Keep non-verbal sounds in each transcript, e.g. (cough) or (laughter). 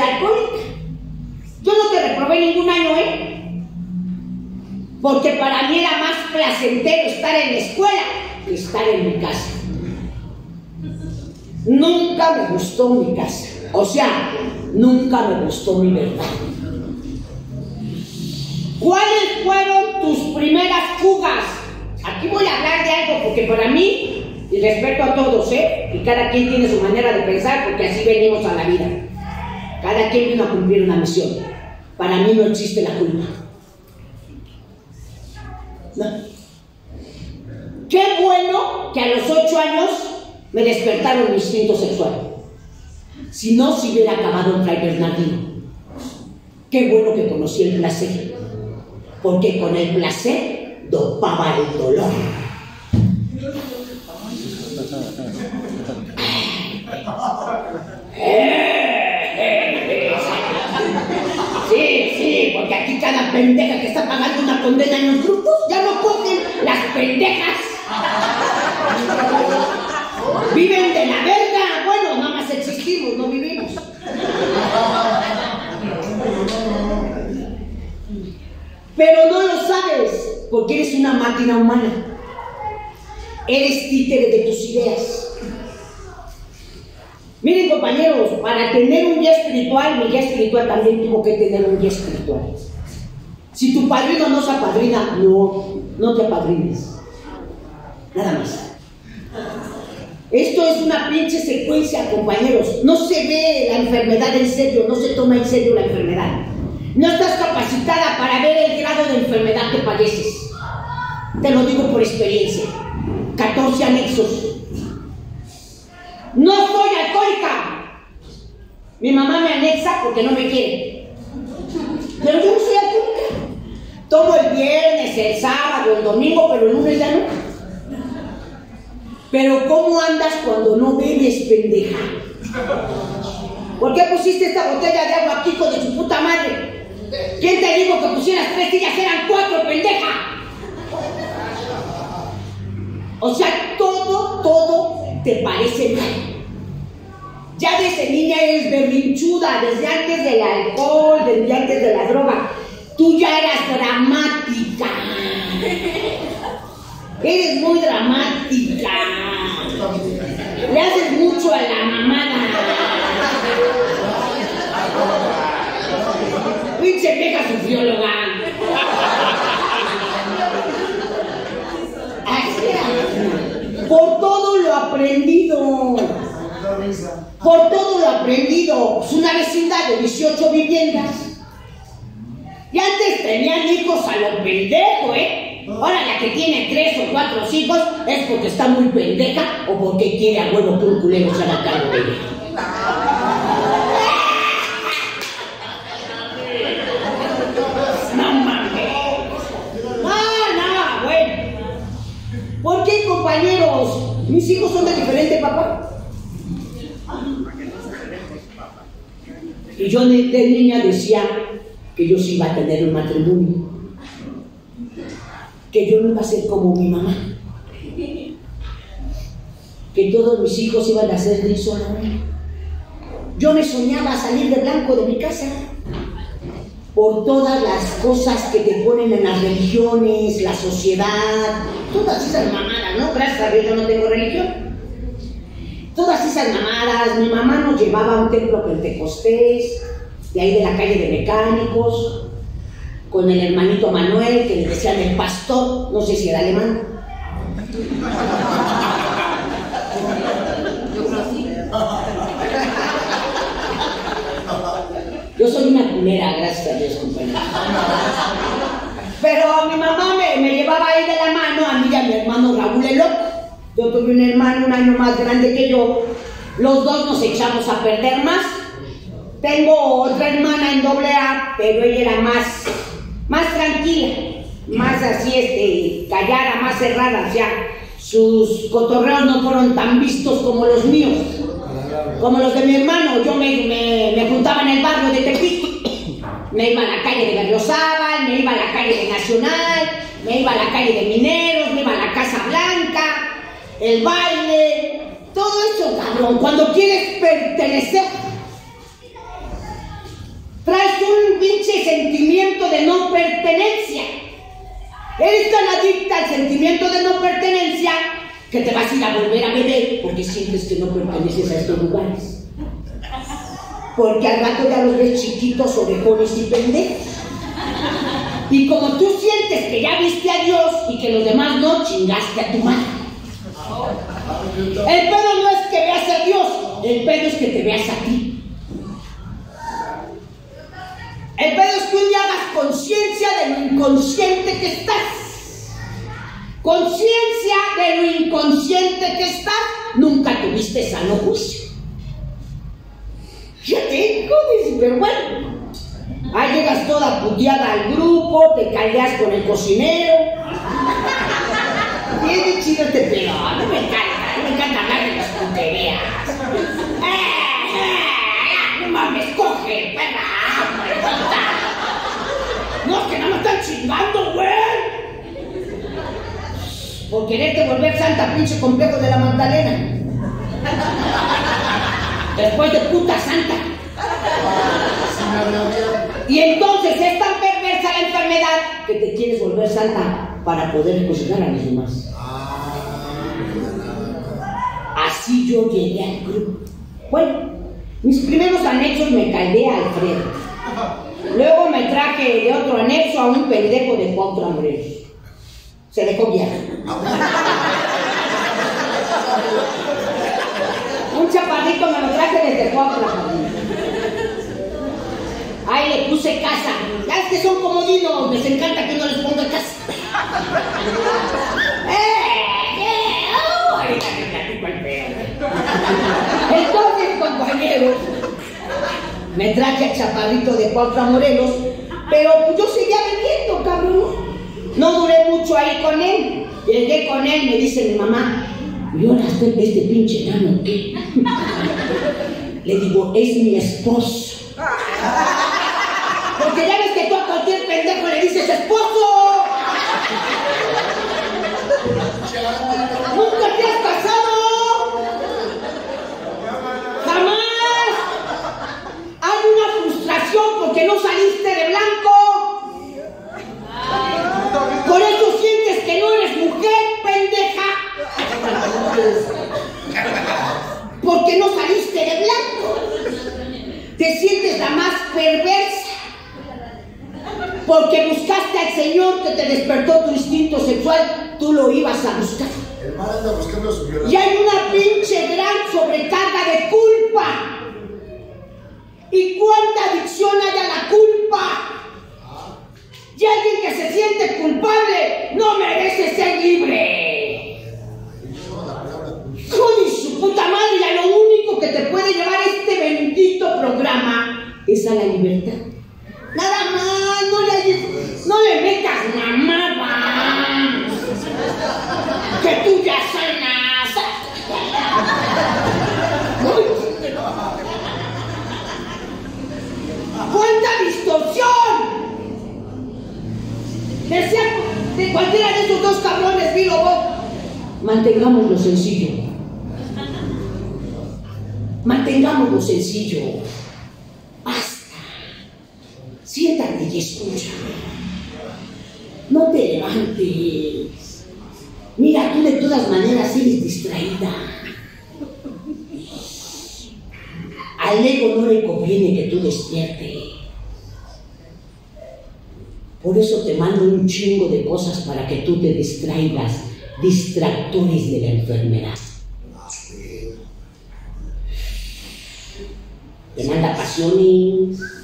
alcohólica. Yo no te reprobé ningún año, ¿eh? Porque para mí era más placentero estar en la escuela que estar en mi casa. Nunca me gustó mi casa. O sea, nunca me gustó mi verdad. ¿Cuáles fueron tus primeras fugas? Aquí voy a hablar de algo porque para mí, y respeto a todos, ¿eh? Y cada quien tiene su manera de pensar porque así venimos a la vida. Cada quien vino a cumplir una misión. Para mí no existe la culpa. No. Qué bueno que a los ocho años me despertaron mi instinto sexual. Si no, se hubiera acabado en Fray Bernardino. Qué bueno que conocí el placer, porque con el placer dopaba el dolor. Sí, (laughs) sí, porque aquí cada pendeja que está pagando una condena en los grupos ya no cogen las pendejas. Viven de la verga. Bueno, nada más existimos, no vivimos. Pero no lo sabes, porque eres una máquina humana. Eres títere de tus ideas. Miren compañeros, para tener un guía espiritual, mi guía espiritual también tuvo que tener un guía espiritual. Si tu padrino no se apadrina, no, no te apadrines. Nada más. Esto es una pinche secuencia, compañeros. No se ve la enfermedad en serio, no se toma en serio la enfermedad. No estás capacitada para ver el grado de enfermedad que padeces. Te lo digo por experiencia. 14 anexos. No soy alcohólica. Mi mamá me anexa porque no me quiere. Pero yo no soy alcohólica. Tomo el viernes, el sábado, el domingo, pero el lunes ya no. Pero ¿cómo andas cuando no bebes, pendeja? ¿Por qué pusiste esta botella de agua hijo de su puta madre? ¿Quién te dijo que pusieras tres sillas? Eran cuatro, pendeja. O sea, todo, todo te parece mal. Ya desde niña eres berrinchuda, desde antes del alcohol, desde antes de la droga. Tú ya eras dramática. Eres muy dramática. Le haces mucho a la mamada. Pinche vieja sufrióloga. Por todo lo aprendido. Por todo lo aprendido. Es una vecindad de 18 viviendas. Y antes tenían hijos a los pendejos, ¿eh? Ahora la que tiene tres o cuatro hijos es porque está muy pendeja o porque quiere a huevo que un culero se haga cargo de. No mames. Ah, no, bueno. ¿Por qué, compañeros? Mis hijos son de diferente papá. Y yo de niña decía que yo sí iba a tener un matrimonio, que yo no iba a ser como mi mamá, que todos mis hijos iban a ser de solo Yo me soñaba salir de blanco de mi casa por todas las cosas que te ponen en las religiones, la sociedad, todas esas mamadas, ¿no? Gracias a Dios yo no tengo religión. Todas esas mamadas, mi mamá nos llevaba a un templo pentecostés, de ahí de la calle de mecánicos, con el hermanito Manuel, que le decían el pastor, no sé si era alemán. Yo soy una culera, gracias a Dios, compañero. Pero mi mamá me, me llevaba ahí de la mano, a mí y a mi hermano Raúl el loco. Yo tuve un hermano un año más grande que yo. Los dos nos echamos a perder más. Tengo otra hermana en doble A, pero ella era más, más tranquila, más así, este, callada, más cerrada. O sea, sus cotorreos no fueron tan vistos como los míos, como los de mi hermano. Yo me, me, me juntaba en el barrio de Tepic, me iba a la calle de Berriozábal, me iba a la calle de Nacional, me iba a la calle de Mineros, me iba a la Casa Blanca, el baile, todo eso, cabrón. Cuando quieres pertenecer, traes un pinche sentimiento de no pertenencia. Eres tan adicta al sentimiento de no pertenencia que te vas a ir a volver a beber porque sientes que no perteneces a estos lugares. Porque al rato ya los ves chiquitos, orejones y pendejos. Y como tú sientes que ya viste a Dios y que los demás no, chingaste a tu madre. El pedo no es que veas a Dios, el pedo es que te veas a ti. El pedo es que un día hagas conciencia de lo inconsciente que estás. Conciencia de lo inconsciente que estás. Nunca tuviste sano juicio. Fíjate, hijo de bueno. Ahí llegas toda puteada al grupo, te caldeas con el cocinero. Bien chido este pedo, no me encanta, no me encanta hablar de las puterías. ¡Eh, eh! ¡No mames, coge, perra! No, es que no me están chingando, güey. Por quererte volver santa, pinche complejo de la Magdalena. Después de puta santa. Y entonces es tan perversa la enfermedad que te quieres volver santa para poder cocinar a los demás. Así yo llegué al grupo. Bueno, mis primeros anexos me caidé a Alfredo. Luego me traje de otro anexo a un pendejo de cuatro Andrés. Se dejó guiar. un chaparrito me lo traje desde Cuautla. Ahí le puse casa. Ya es que son comodinos, les encanta que uno les ponga casa. ¡Eh! ¡Eh! El. Entonces, compañeros. Me traje al chaparrito de Cuautla Morelos, pero yo seguía bebiendo, cabrón. No duré mucho ahí con él. Llegué con él, me dice mi mamá, ¿y ahora este, este pinche enano qué? (laughs) Le digo, es mi esposo. Porque ya ves que tú a cualquier pendejo le dices esposo. ¿Nunca te has casado? Jamás. Hay una frustración porque no saliste de blanco. Por eso sientes que no eres mujer, pendeja. Porque no saliste de blanco. Te sientes la más perversa. Porque buscaste al Señor que te despertó tu instinto sexual, tú lo ibas a buscar. El mal anda buscando a su Y hay una pinche gran sobrecarga de culpa. ¿Y cuánta adicción hay a la culpa? Y alguien que se siente culpable no merece ser libre. Hijo de su puta madre, lo único que te puede llevar este bendito programa es a la libertad. Nada más, no le metas mamada. Que tú ya sanas. ¡Cuánta distorsión! Decía de cualquiera de esos dos cabrones, vi lobo. Mantengámoslo sencillo. Mantengámoslo sencillo. Basta. Siéntate y escucha. No te levantes. Mira, tú de todas maneras eres distraída. Al ego no le conviene que tú despiertes. Por eso te mando un chingo de cosas para que tú te distraigas, distractores de la enfermedad. Te manda pasiones.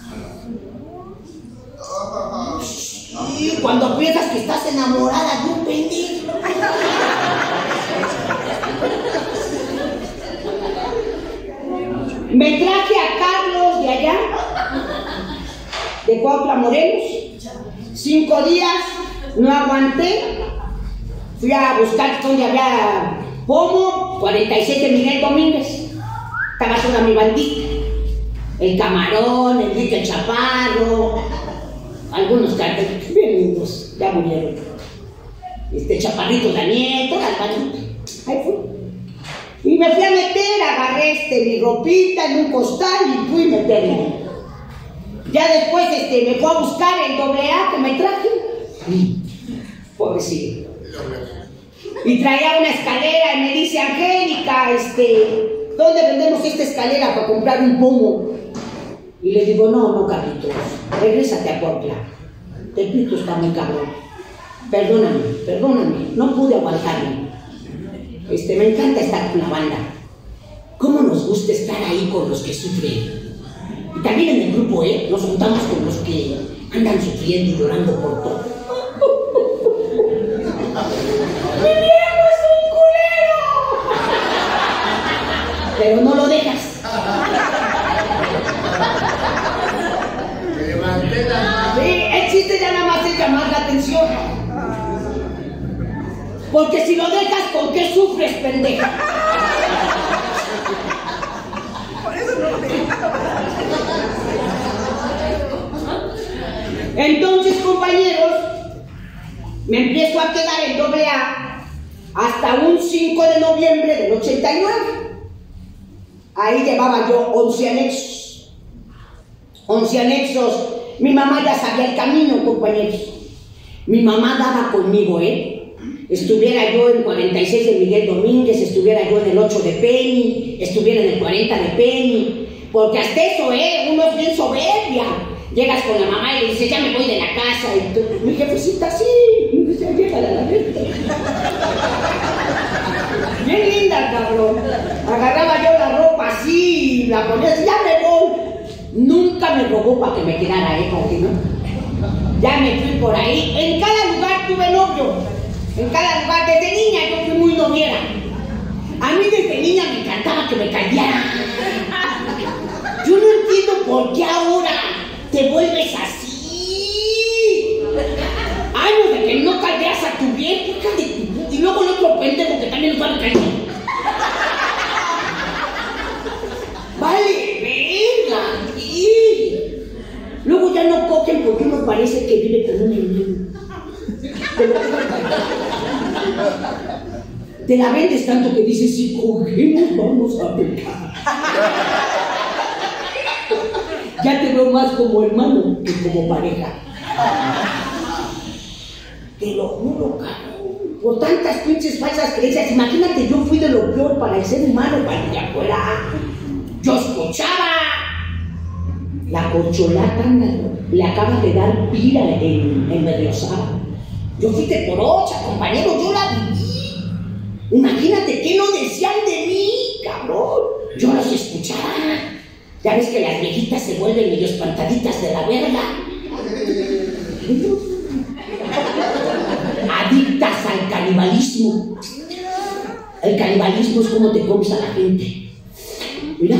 Cuando piensas que estás enamorada de un pendejo. Me traje a Carlos de allá, de Cuautla Morelos. Cinco días, no aguanté. Fui a buscar donde había pomo, 47 Miguel Domínguez. Estaba sola mi bandita. El camarón, Enrique Chaparro, algunos carteles bien lindos, ya murieron. Este chaparrito Daniel, las banditas. Ahí fui. Y me fui a meter, agarré este, mi ropita en un costal y fui a meterme. Ya después este, me fue a buscar el doble A que me traje. Pobrecito. Y traía una escalera y me dice, Angélica, este, ¿dónde vendemos esta escalera para comprar un pomo? Y le digo, no, no, Carlitos, regrésate a Portla. Tepito está muy cabrón. Perdóname, perdóname, no pude aguantarme. Este, me encanta estar con la banda. ¿Cómo nos gusta estar ahí con los que sufren? Y también en el grupo, ¿eh? Nos juntamos con los que andan sufriendo y llorando por todo. ¡Mi viejo es un culero! Pero no lo Porque si lo dejas, ¿con qué sufres, pendeja? Entonces, compañeros, me empiezo a quedar en doble A hasta un 5 de noviembre del 89. Ahí llevaba yo 11 anexos. 11 anexos. Mi mamá ya sabía el camino, compañeros. Mi mamá daba conmigo, ¿eh? Estuviera yo en 46 de Miguel Domínguez, estuviera yo en el 8 de Penny, estuviera en el 40 de Penny. Porque hasta eso, ¿eh? Uno es bien soberbia. Llegas con la mamá y le dices, ya me voy de la casa. Y tú, mi jefecita, sí. Ya llega la venta. Bien linda, cabrón. Agarraba yo la ropa así la ponía así, ya me voy. Nunca me robó para que me quedara, ¿eh? Porque no. Ya me fui por ahí. En cada lugar tuve novio en cada lugar. Desde este niña yo fui muy noviera. A mí desde este niña me encantaba que me callaran. Yo no entiendo por qué ahora te vuelves así. Algo de que no callas a tu vieja de tu... y luego el otro pendejo que también nos va a callar. Vale, venga, aquí. Luego ya no coquen porque uno parece que vive con un enemigo. Te la vendes tanto que dices, si cogemos vamos a pecar. Ya te veo más como hermano que como pareja. Te lo juro, cabrón. Por tantas pinches falsas creencias. Imagínate, yo fui de lo peor para el ser humano para que afuera. Yo escuchaba. La corcholata le acaba de dar vida en, en Berriosaba. Yo fui de porocha, compañero, yo la viví. Imagínate qué no decían de mí, cabrón. Yo los escuchaba. Ya ves que las viejitas se vuelven medio espantaditas de la verga. (laughs) Adictas al canibalismo. El canibalismo es como te comes a la gente. Mira.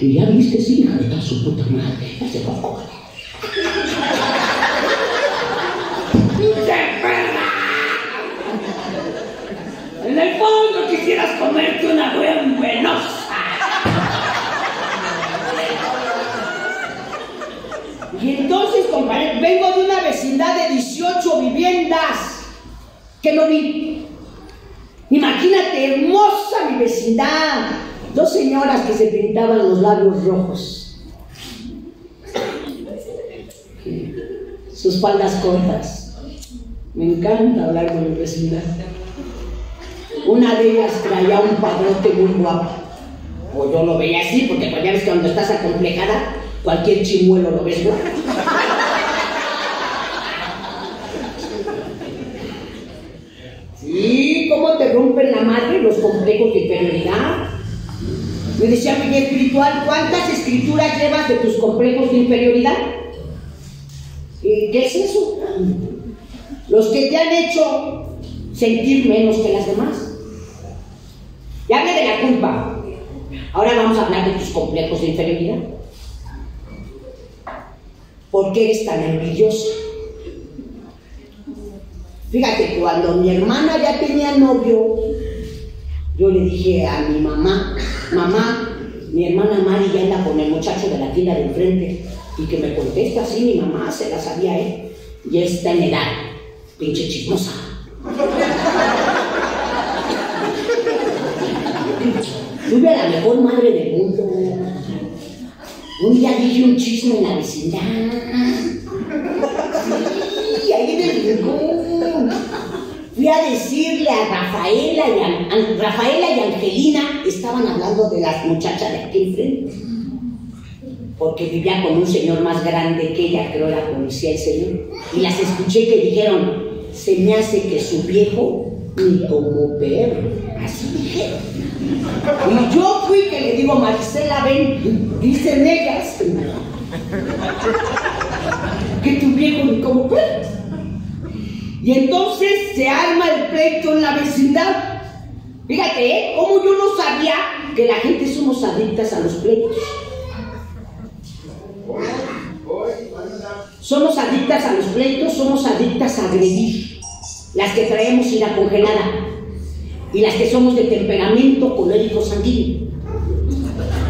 Y ya viste, sí, hija de su puta madre. Ya se poco. En el fondo quisieras comerte una buen buenosa. Y entonces, compañero, vengo de una vecindad de 18 viviendas que no vi. Imagínate, hermosa mi vecindad. Dos señoras que se pintaban los labios rojos. Sus faldas cortas. Me encanta hablar con mi vecindad. Una de ellas traía un padrote muy guapo. O yo lo veía así, porque pues ya ves que cuando estás acomplejada, cualquier chimuelo lo ves guapo. Sí, cómo te rompen la madre los complejos de inferioridad. Me decía mi espiritual, ¿cuántas escrituras llevas de tus complejos de inferioridad? ¿Y ¿Qué es eso? Los que te han hecho sentir menos que las demás. Ya hablé de la culpa. Ahora vamos a hablar de tus complejos de inferioridad. ¿Por qué eres tan envidiosa? Fíjate, cuando mi hermana ya tenía novio, yo le dije a mi mamá, mamá, mi hermana Mari ya anda con el muchacho de la tienda de enfrente. Y que me contesta así, mi mamá se la sabía, ¿eh? Ya está en edad, pinche chismosa. Tuve la mejor madre del mundo. Un día dije un chisme en la vecindad. Sí, ahí en el rincón. Fui a decirle a Rafaela y a, Rafaela y Angelina, estaban hablando de las muchachas de aquí enfrente. Porque vivía con un señor más grande que ella, creo era policía el señor. Y las escuché que dijeron, se me hace que su viejo ni como perro. Así dijeron. Y yo fui que le digo, Maricela, ven, dicen ellas que tu viejo ni como perro. Y entonces se arma el pleito en la vecindad. Fíjate, ¿eh? Como yo no sabía que la gente somos adictas a los pleitos. Somos adictas a los pleitos, somos adictas a agredir. Las que traemos ira congelada y las que somos de temperamento colérico sanguíneo.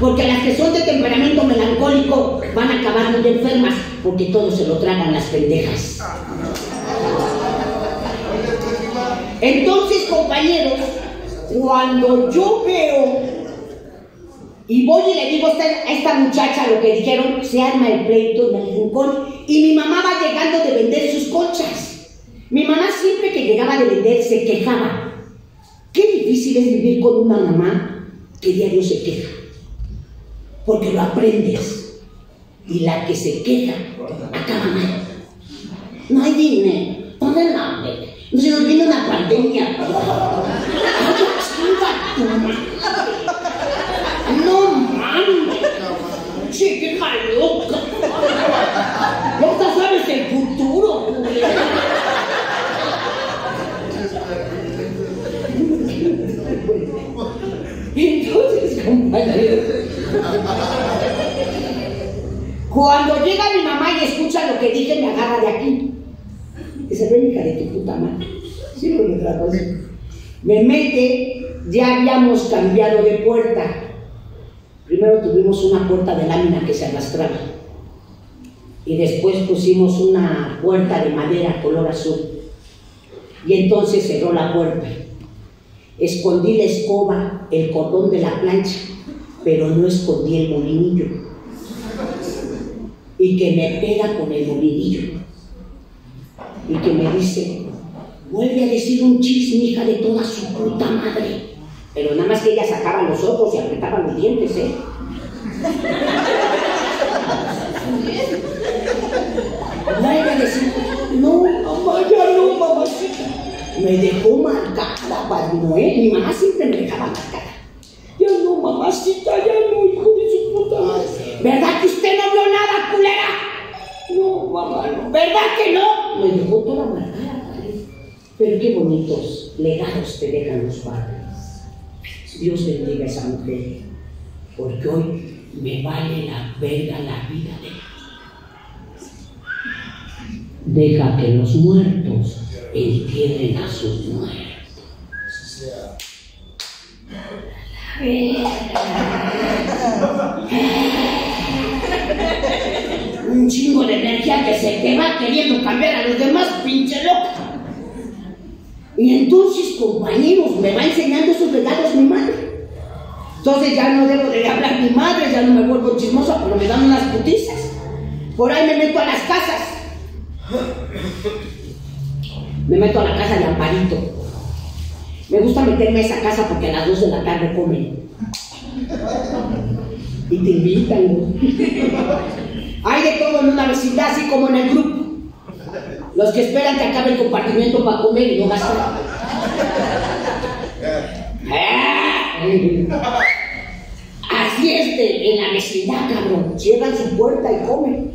Porque las que son de temperamento melancólico van a acabar muy enfermas porque todo se lo tragan las pendejas. Entonces, compañeros, cuando yo veo y voy y le digo a esta, muchacha lo que dijeron, se arma el pleito en el rincón y mi mamá va llegando de vender sus conchas. Mi mamá siempre que llegaba de vender se quejaba. Qué difícil es vivir con una mamá que diario se queja. Porque lo aprendes. Y la que se queja acaba mal. No hay dinero. ¿Dónde el hambre? No se nos viene una pandemia. Ay, chinga tu madre. No mames. Qué. Ya hasta sabes el futuro. Entonces, compañero, cuando llega mi mamá y escucha lo que dije, me agarra de aquí. Dice, ven hija de tu puta madre. Sí, otra cosa. Me mete, ya habíamos cambiado de puerta. Primero tuvimos una puerta de lámina que se arrastraba. Y después pusimos una puerta de madera color azul. Y entonces cerró la puerta. Escondí la escoba, el cordón de la plancha, pero no escondí el molinillo. Y que me pega con el molinillo. Y que me dice, vuelve a decir un chisme, hija de toda su puta madre. Pero nada más que ella sacaba los ojos y apretaba los dientes, ¿eh? Vuelve a decir, no, mamá, ya no, mamacita. Me dejó marcada, Padre Noé. Mi mamá siempre me dejaba marcada. Ya no, mamacita, ya no, hijo de su puta madre. ¿Verdad que usted no vio nada, culera? No, mamá, no. ¿Verdad que no? Me dejó toda marcada, padre. Pero qué bonitos legados te dejan los padres. Dios bendiga a esa mujer, porque hoy me vale la verga la vida de ellos. Deja que los muertos entierren a sus muertos. Un chingo de energía que se te va queriendo cambiar a los demás, pinche loca. Y entonces, compañeros, me va enseñando esos regalos mi madre. Entonces ya no debo de hablar mi madre, ya no me vuelvo chismosa, pero me dan unas putizas. Por ahí me meto a las casas. Me meto a la casa de Amparito. Me gusta meterme a esa casa porque a las 2 de la tarde comen. Y te invitan. Hay de todo en una vecindad, así como en el grupo. Los que esperan que acabe el compartimiento para comer y no gastar. Así es de, en la vecindad, cabrón. Cierran su puerta y comen.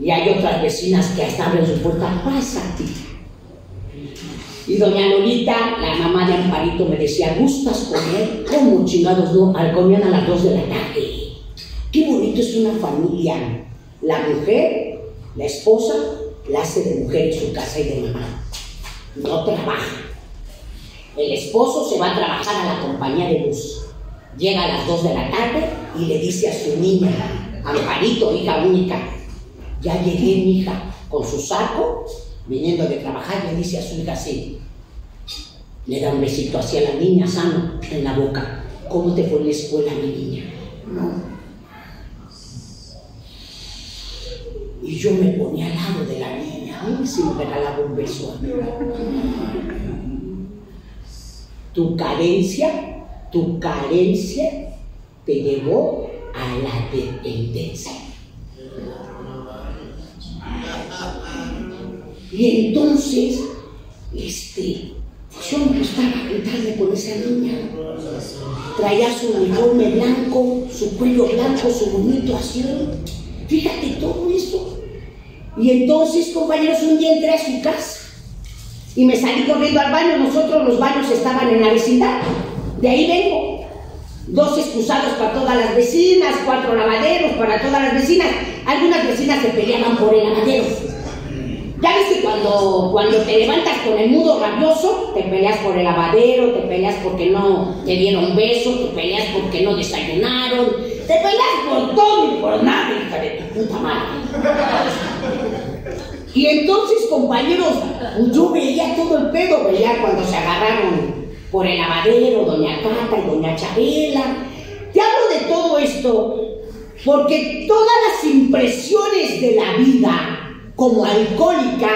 Y hay otras vecinas que hasta abren su puerta, pásate. Y doña Lolita, la mamá de Amparito, me decía, ¿gustas comer? ¿Cómo chingados no? Al comían a las 2 de la tarde. Qué bonito es una familia. La mujer, la esposa, la hace de mujer en su casa y de mamá. No trabaja. El esposo se va a trabajar a la compañía de luz. Llega a las 2 de la tarde y le dice a su niña, Amparito, hija única, ya llegué mi hija con su saco, viniendo de trabajar, le dice a su hija así, le da un besito hacia la niña sano en la boca. ¿Cómo te fue en la escuela, mi niña? No. Y yo me ponía al lado de la niña, ay, si me regalaba un beso a mí. Tu carencia, tu carencia te llevó a la dependencia. Y entonces, este, yo me gustaba juntarme con esa niña. Traía su uniforme blanco, su cuello blanco, su bonito así. Fíjate todo eso. Y entonces, compañeros, un día entré a su casa y me salí corriendo al baño. Nosotros los baños estaban en la vecindad. De ahí vengo. Dos excusados para todas las vecinas, cuatro lavaderos para todas las vecinas. Algunas vecinas se peleaban por el lavadero. Ya ves que cuando, cuando te levantas con el mudo rabioso, te peleas por el lavadero, te peleas porque no te dieron beso, te peleas porque no desayunaron, te peleas por todo y por nada, hija de tu puta madre. Y entonces, compañeros, yo veía todo el pedo, veía cuando se agarraron por el lavadero, doña Cata y doña Chabela. Te hablo de todo esto porque todas las impresiones de la vida, como alcohólica,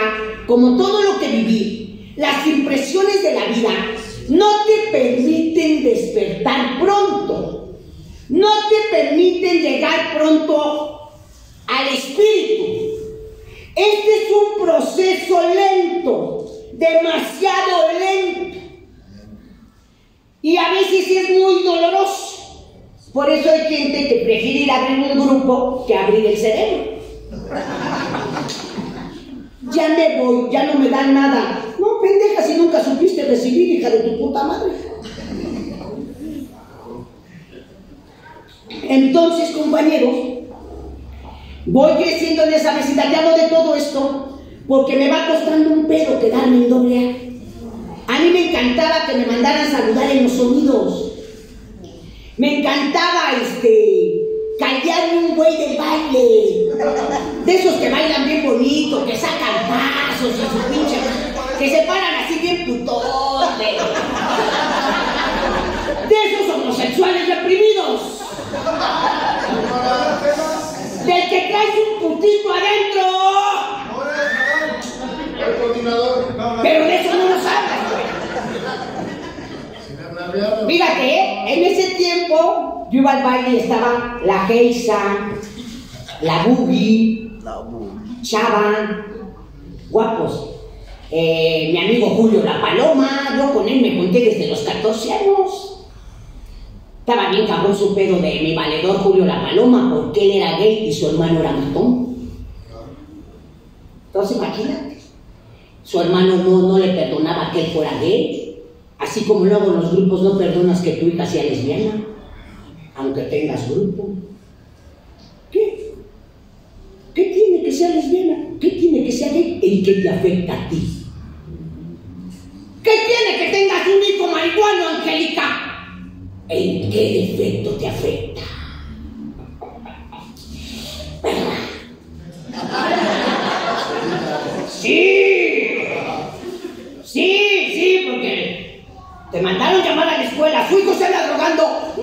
como todo lo que viví, las impresiones de la vida no te permiten despertar pronto, no te permiten llegar pronto al espíritu. Este es un proceso lento, demasiado lento. Y a veces es muy doloroso. Por eso hay gente que prefiere ir a abrir un grupo que abrir el cerebro. Ya me voy, ya no me dan nada. No, pendeja, si nunca supiste recibir, hija de tu puta madre. Entonces, compañeros, voy creciendo en esa. Te hablo de todo esto porque me va costando un pedo quedarme en doble A. A mí me encantaba que me mandaran saludar en los sonidos. Me encantaba este callarme un güey de baile. De esos que bailan bien bonito, que sacan pasos y su pinche. Que se paran así bien putotes. De esos homosexuales reprimidos. Del que traes un putito adentro. El coordinador. Pero de eso no nos hablas. Fíjate, ¿eh? en ese tiempo yo iba al baile y estaba la Geisa, la Bugi, Chava, guapos. Eh, mi amigo Julio La Paloma, yo con él me conté desde los 14 años. Estaba bien cabrón su pedo de mi valedor Julio La Paloma, porque él era gay y su hermano era matón. Entonces imagínate, su hermano no, no le perdonaba que él fuera gay, así como luego en los grupos no perdonas que tu hija sea lesbiana, aunque tengas grupo. ¿Qué? ¿Qué tiene que sea lesbiana? ¿Qué tiene que ser gay? ¿En qué te afecta a ti? ¿Qué tiene que tengas un hijo marihuano, Angélica? ¿En qué defecto te afecta? Sí, sí, sí, porque te mandaron llamar a la escuela, su hijo se anda drogando. ¡No!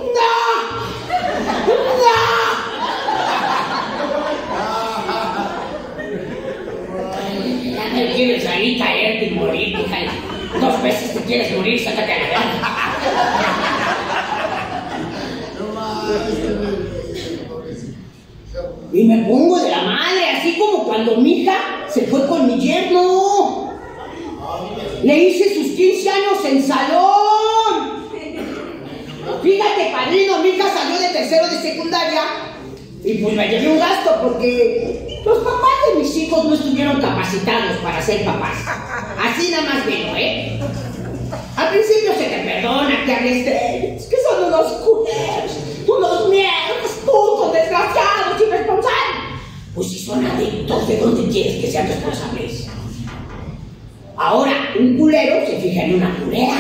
¡No! Ya te quieres ahí caerte y morir, hija. Dos veces te quieres morir, sácate a la verga. No más, este güey. Pobrecito. Y me pongo de la madre, así como cuando mi hija se fue con mi yerno. Le hice sus 15 años en salón. Fíjate, padrino, mi hija salió de tercero de secundaria y pues me llevé un gasto porque los papás de mis hijos no estuvieron capacitados para ser papás. Así nada más veo, ¿eh? Al principio se te perdona que hables de ellos, que son unos culeros, unos mierdas, putos, desgraciados, irresponsables. Pues si son adictos, ¿de dónde quieres que sean responsables? Ahora, un culero se fija en una culera.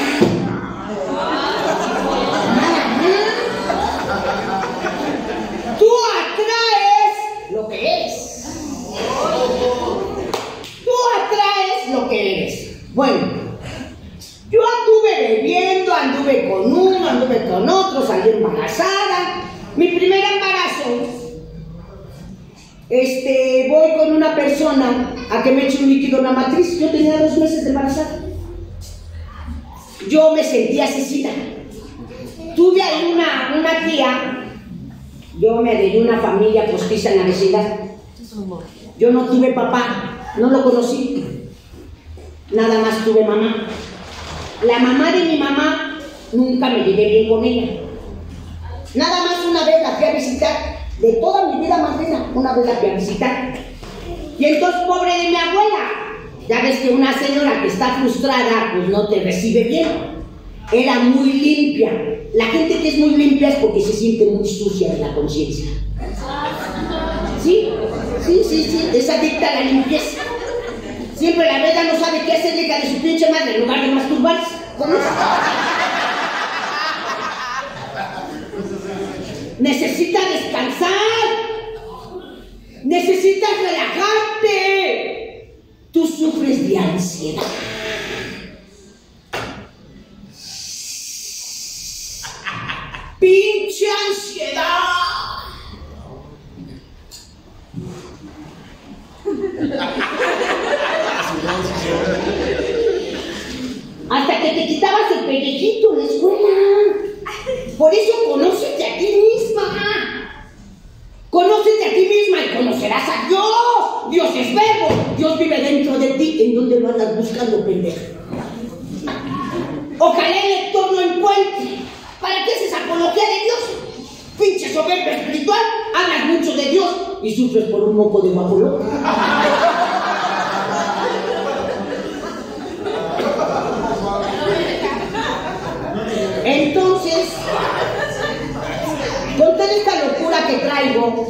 Traigo,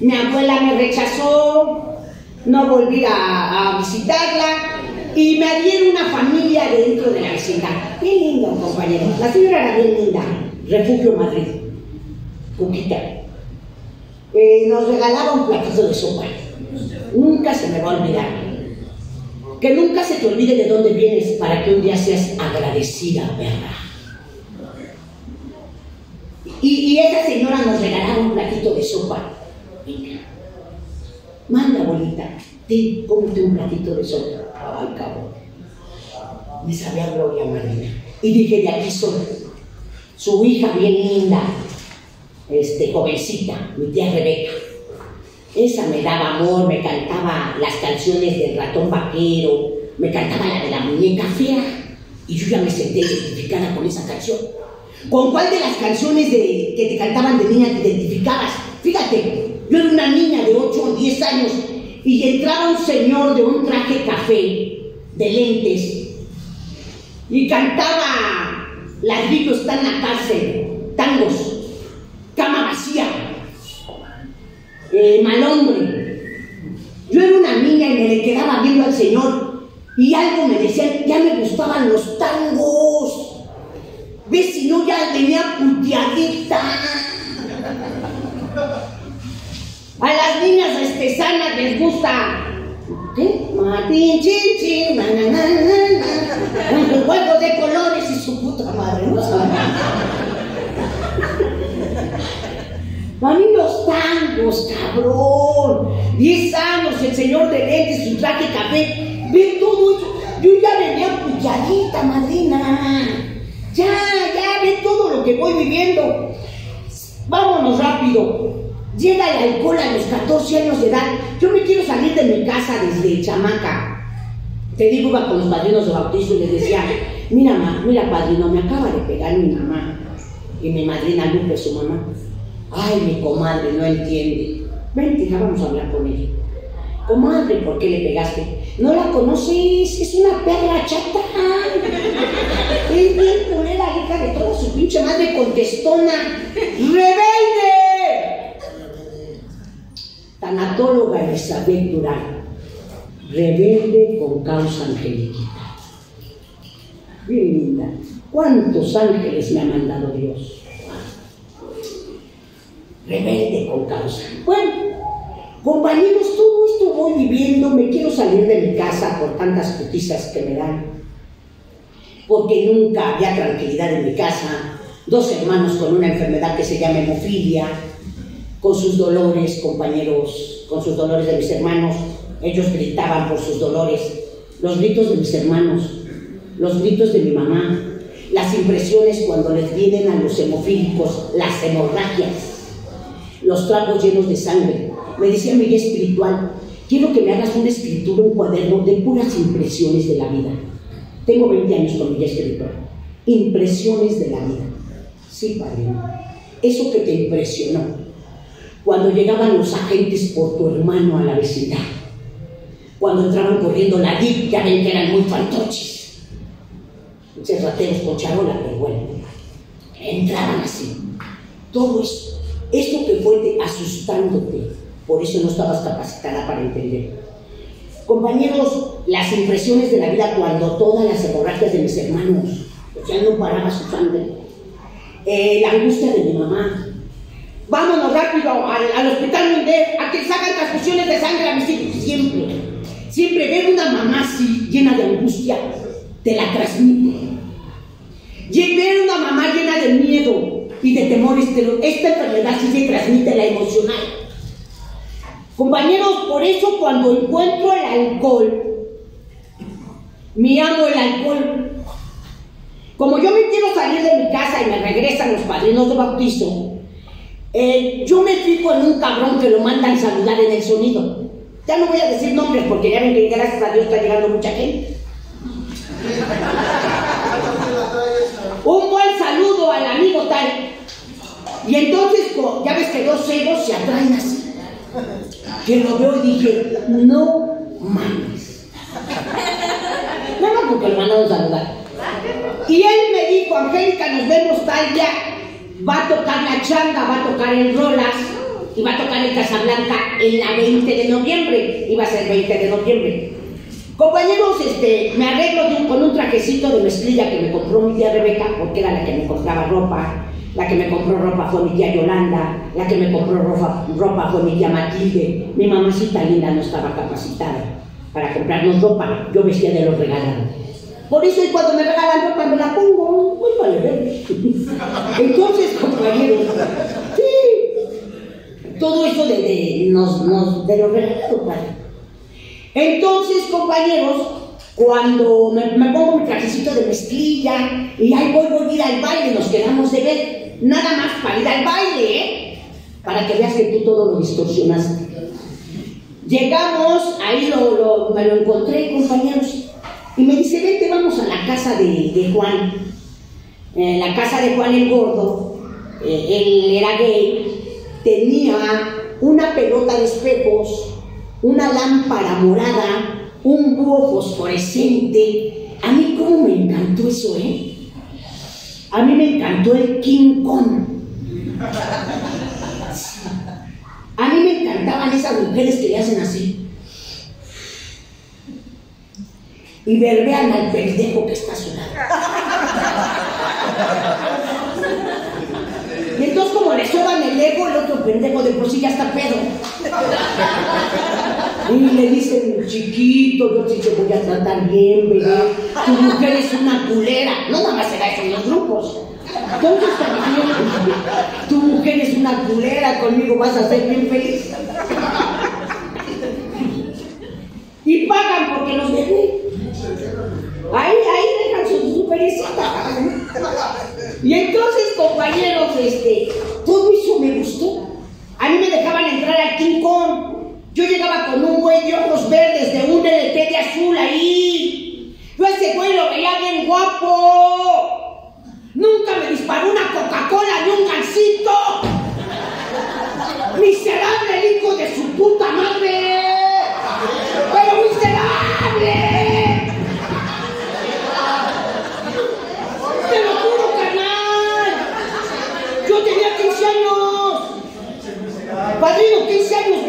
mi abuela me rechazó, no volví a, visitarla, Y me adhiero una familia dentro de la vecindad. Bien lindo, compañero. La señora era bien linda. Refugio Madrid. Cuquita. Eh, nos regalaba un platito de sopa. Nunca se me va a olvidar. Que nunca se te olvide de dónde vienes para que un día seas agradecida, ¿verdad? Y, y esa señora nos regalaba un platito de sopa. Venga. Manda, abuelita. Ten, cómete un platito de sopa. Ay, cabrón. Me sabía Gloria Marina. Y dije, de aquí soy. Su hija bien linda, este, jovencita, mi tía Rebeca. Esa me daba amor, me cantaba las canciones del ratón vaquero, me cantaba la de la muñeca fea. Y yo ya me senté identificada con esa canción. ¿Con cuál de las canciones de, que te cantaban de niña te identificabas? Fíjate, yo era una niña de 8 o 10 años y entraba un señor de un traje café, de lentes, y cantaba Ladrillo está en la cárcel, tangos, cama vacía, eh, mal hombre. Yo era una niña y me le quedaba viendo al señor y algo me decía, ya me gustaban los tangos. ¿Ves si no ya venía puteadita? A las niñas artesanas les gusta. ¿Qué? Martín, chin, chin, na, na, na. Con sus juegos de colores y su puta madre, ¿no? A los tangos, cabrón. Diez años, el señor de lentes, su traje café. Ve todo eso. Yo ya venía puteadita, madrina. Ya, ya, ve todo lo que voy viviendo. Vámonos rápido. Llega el alcohol a los 14 años de edad. Yo me quiero salir de mi casa desde chamaca. Te digo, iba con los padrinos de bautizo y les decía, mira, ma, mira, padrino, me acaba de pegar mi mamá. Y mi madrina Lupe, su mamá. Ay, mi comadre, no entiende. Ven, hija, vamos a hablar con ella. Comadre, ¿por qué le pegaste? No la conoces, es una perra chata. Es bien culera, hija de toda su pinche madre contestona. ¡Rebelde! Tanatóloga Elizabeth Durán. Rebelde con causa angeliquita. Bien linda. ¿Cuántos ángeles me ha mandado Dios? Rebelde con causa. Bueno, compañeros, todo esto voy viviendo, me quiero salir de mi casa por tantas putizas que me dan. Porque nunca había tranquilidad en mi casa. Dos hermanos con una enfermedad que se llama hemofilia, con sus dolores, compañeros, con sus dolores de mis hermanos. Ellos gritaban por sus dolores. Los gritos de mis hermanos, los gritos de mi mamá, las impresiones cuando les vienen a los hemofílicos, las hemorragias, los tragos llenos de sangre. Me decía mi guía espiritual, quiero que me hagas una escritura, un cuaderno de puras impresiones de la vida. Tengo 20 años con mi guía espiritual. Impresiones de la vida. Sí, padre. Eso que te impresionó. Cuando llegaban los agentes por tu hermano a la vecindad. Cuando entraban corriendo la DIC, ya ven que eran muy fantoches. Muchos rateros con charola, pero bueno. Entraban así. Todo esto. Esto que fue de asustándote. Por eso no estabas capacitada para entender. Compañeros, las impresiones de la vida cuando todas las hemorragias de mis hermanos, o sea, no paraba su sangre. Eh, la angustia de mi mamá. Vámonos rápido al, al hospital Minder a que sacan transfusiones de sangre a mis hijos. Siempre, siempre ver una mamá así, llena de angustia, te la transmite. Y ver una mamá llena de miedo y de temores, esta enfermedad sí se transmite la emocional. Compañeros, por eso cuando encuentro el alcohol, me amo el alcohol. Como yo me quiero salir de mi casa y me regresan los padrinos de bautizo, eh, yo me fijo en un cabrón que lo mandan saludar en el sonido. Ya no voy a decir nombres porque ya ven que gracias a Dios está llegando mucha gente. Un buen saludo al amigo tal. Y entonces, ya ves que dos ceros se atraen así. Que lo veo y dije, no mames. No, no, porque lo mandaron saludar. Y él me dijo, Angélica, nos vemos tal día. Va a tocar la changa, va a tocar en Rolas y va a tocar en Casablanca en la 20 de noviembre. Iba a ser 20 de noviembre. Compañeros, este, me arreglo con un trajecito de mezclilla que me compró mi tía Rebeca, porque era la que me compraba ropa. La que me compró ropa fue mi tía Yolanda, la que me compró ropa, ropa fue mi tía Matilde. Mi mamacita linda no estaba capacitada para comprarnos ropa, yo vestía de los regalados. Por eso y cuando me regalan ropa me la pongo, pues vale. (laughs) Entonces, compañeros, sí, todo eso de, de, nos, nos, de los regalados, padre. Entonces, compañeros, cuando me, pongo mi trajecito de mezclilla y ahí voy, voy a ir al baile, nos quedamos de ver, nada más para ir al baile, ¿eh? Para que veas que tú todo lo distorsionaste. Llegamos, ahí lo, me lo encontré, compañeros, y me dice, vente, vamos a la casa de, de Juan. La casa de Juan el Gordo, eh, él era gay, tenía una pelota de espejos, una lámpara morada, un búho fosforescente. A mí cómo me encantó eso, ¿eh? A mí me encantó el King Kong. A mí me encantaban esas mujeres que le hacen así. Y verbean al pendejo que está a su lado. Y entonces como le soban el ego, el otro pendejo de por sí ya está pedo. Y le dicen, chiquito, yo sí te voy a tratar bien, bebé. Tu mujer es una culera. No nada más se da eso en los grupos. También, tu mujer es una culera, conmigo vas a ser bien feliz. Y pagan porque los bebé. Ahí, ahí dejan su, su. Y entonces, compañeros, este, todo eso me gustó. A mí me dejaban entrar al King Kong. Yo llegaba con un güey de ojos verdes, de un LT de azul ahí. Yo ese güey lo veía bien guapo. Nunca me disparó una Coca-Cola ni un gansito. Miserable hijo de su puta madre.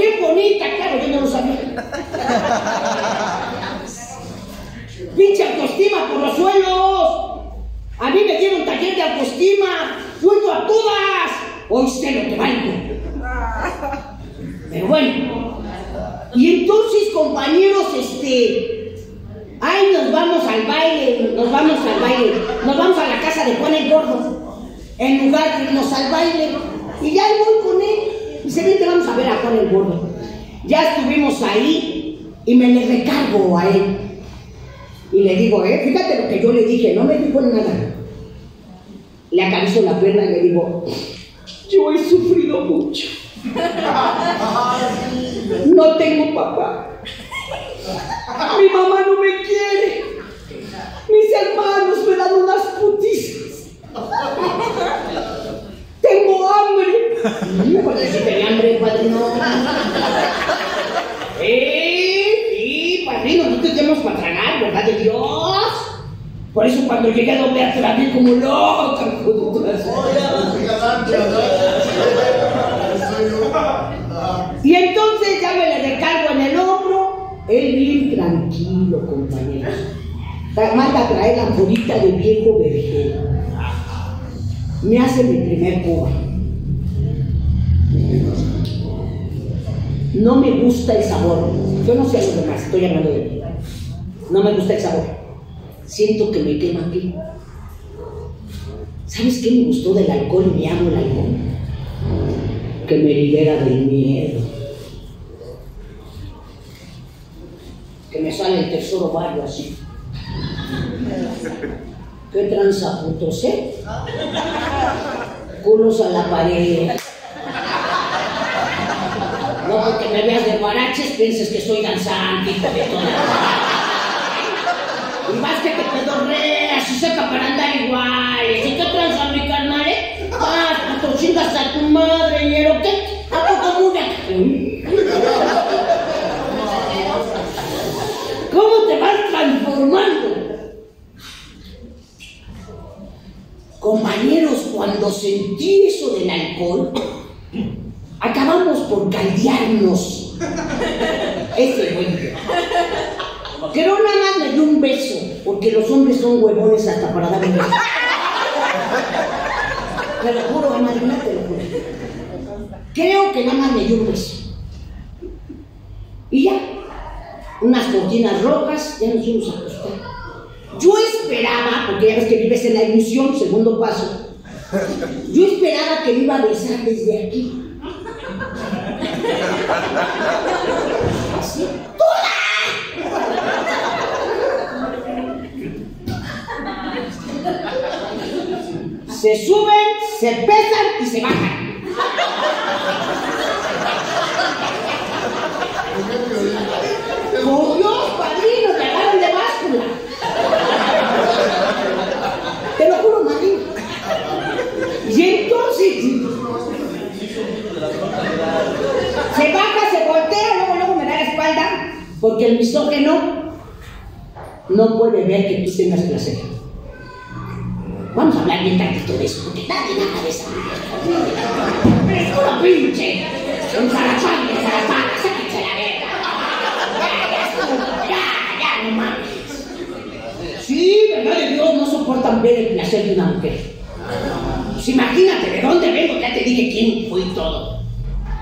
15 años, bien bonita, claro, yo no lo sabía. Pinche autoestima por los suelos. A mí me dieron taller de autoestima. Suelto a todas. Hoy sé lo que valgo. Pero bueno. Y entonces, compañeros, este. Ay, nos vamos al baile, nos vamos al baile, nos vamos a la casa de Juan el Gordo, en lugar de irnos al baile. Y ya voy con él. Dice, vente, vamos a ver a Juan el Gordo. Ya estuvimos ahí y me le recargo a él. Y le digo, eh, fíjate lo que yo le dije, no me dijo nada. Le acaricio la pierna y le digo, yo he sufrido mucho. (laughs) No tengo papá. Mi mamá no me quiere. Mis hermanos me dan unas putizas. Tengo hambre. Híjole, si tenía hambre, padrino. (laughs) Eh, sí, padrino, no tenemos para tragar, ¿verdad de Dios? Por eso cuando llegué a doble a vi como. Ah, Y entonces ya me le recargo en el hombro, él bien tranquilo, compañeros. Tra- Manda a traer la curita de viejo vergel. Me hace mi primer cuba. No me gusta el sabor. Yo no sé a los demás, estoy hablando de mí. No me gusta el sabor. Siento que me quema aquí. ¿Sabes qué me gustó del alcohol? Me amo el alcohol que me libera del miedo. Que me sale el tercer ovario así. ¿Qué tranza, putos, eh? Culos a la pared. No porque me veas de guaraches pienses que soy danzante, hijo de toda. Y más que te pedorreas y seca para andar iguales. ¿Y qué tranza, mi carnal, eh? Ah, puto, chingas a tu madre, ñero, ¿qué? ¿A poco muda? ¿Cómo te vas transformando? Compañeros, cuando sentí eso del alcohol, acabamos por caldearnos. Ese güey. Creo nada más me dio un beso, porque los hombres son huevones hasta para dar un beso. Te lo juro, madrina, te lo juro. Creo que nada más me dio un beso. Y ya, unas cortinas rojas, ya nos fuimos a acostar. Yo esperaba, porque ya ves que vives en la ilusión, segundo paso, yo esperaba que me iba a besar desde aquí. Se suben, se pesan y se bajan. Por Dios, padrino, te agarran de báscula. Te lo juro, padrino. Y entonces se baja, se voltea, luego, luego me da la espalda, porque el misógeno no puede ver que tú tengas placer. Vamos a hablar bien tantito de eso, porque nadie nada de esa Es puro pinche. Un zarapán de sáquense la verga. Ya, ya ya, no mames. Sí, verdad de Dios, no soportan ver el placer de una mujer. Pues imagínate de dónde vengo, ya te dije quién fui todo.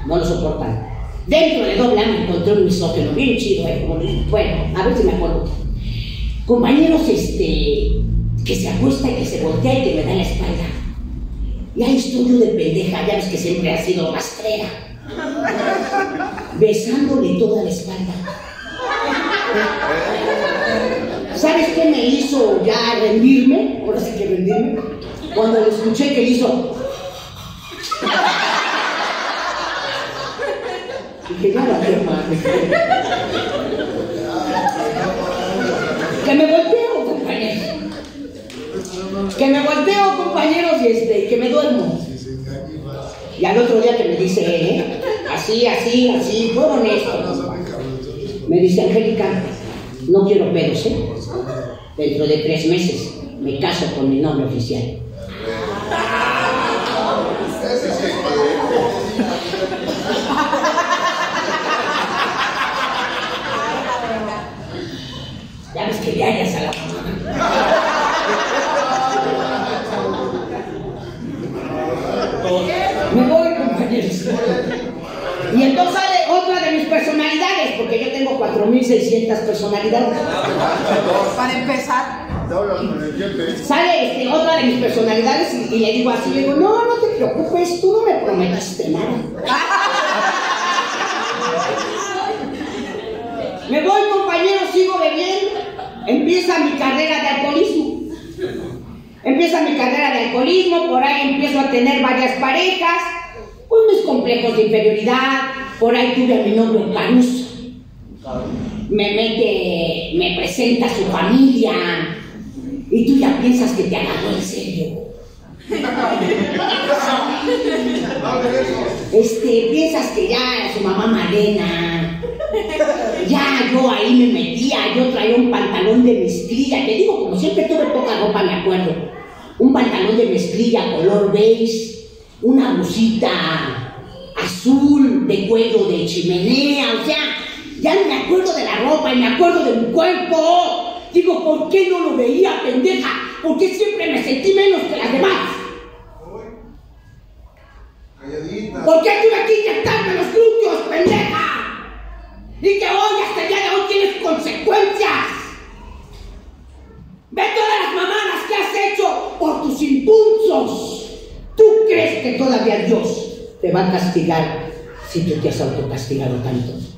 No lo soportan. Dentro de doble me encontré un misógeno bien chido, eh, bueno, a ver si me acuerdo. Compañeros, este, que se acuesta y que se voltea y que me da la espalda. Y ahí estoy de pendeja, ya ves que siempre ha sido rastrera. Besándole toda la espalda. ¿Sabes qué me hizo ya rendirme? Ahora sí que rendirme. Cuando le escuché que le hizo. Dije, ya la madre. Que me volteo, compañeros. Que me volteo, compañeros, y este, que me duermo. Y al otro día que me dice, ¿eh? así, así, así, fue honesto. Me dice, Angélica, no quiero pedos, ¿eh? Dentro de tres meses me caso con mi nombre oficial. Ya ves que le hayas a la mamá. Me voy, compañeros. Y entonces sale otra de mis personalidades, porque yo tengo 4.600 personalidades. Para empezar, Sale este, otra de mis personalidades y, y le digo así, le digo, no, no te preocupes, tú no me prometiste nada. (laughs) Me voy, compañero, sigo bebiendo. Empieza mi carrera de alcoholismo. Empieza mi carrera de alcoholismo, por ahí empiezo a tener varias parejas, pues mis complejos de inferioridad, por ahí tuve a mi novio Caruso. Me mete, me presenta a su familia, y tú ya piensas que te agarró en serio. Este, piensas que ya su mamá Marena, ya yo ahí me metía, yo traía un pantalón de mezclilla, te digo, como siempre tuve poca ropa, me acuerdo, un pantalón de mezclilla color beige, una blusita azul de cuello de chimenea, o sea, ya no me acuerdo de la ropa y me acuerdo de mi cuerpo. Digo, ¿por qué no lo veía, pendeja? ¿Por qué siempre me sentí menos que las demás? ¿Por qué tuve que inyectarme los glúteos, pendeja? Y que hoy, hasta el día de hoy, tienes consecuencias. Ve todas las mamadas que has hecho por tus impulsos. ¿Tú crees que todavía Dios te va a castigar si tú te has autocastigado tanto?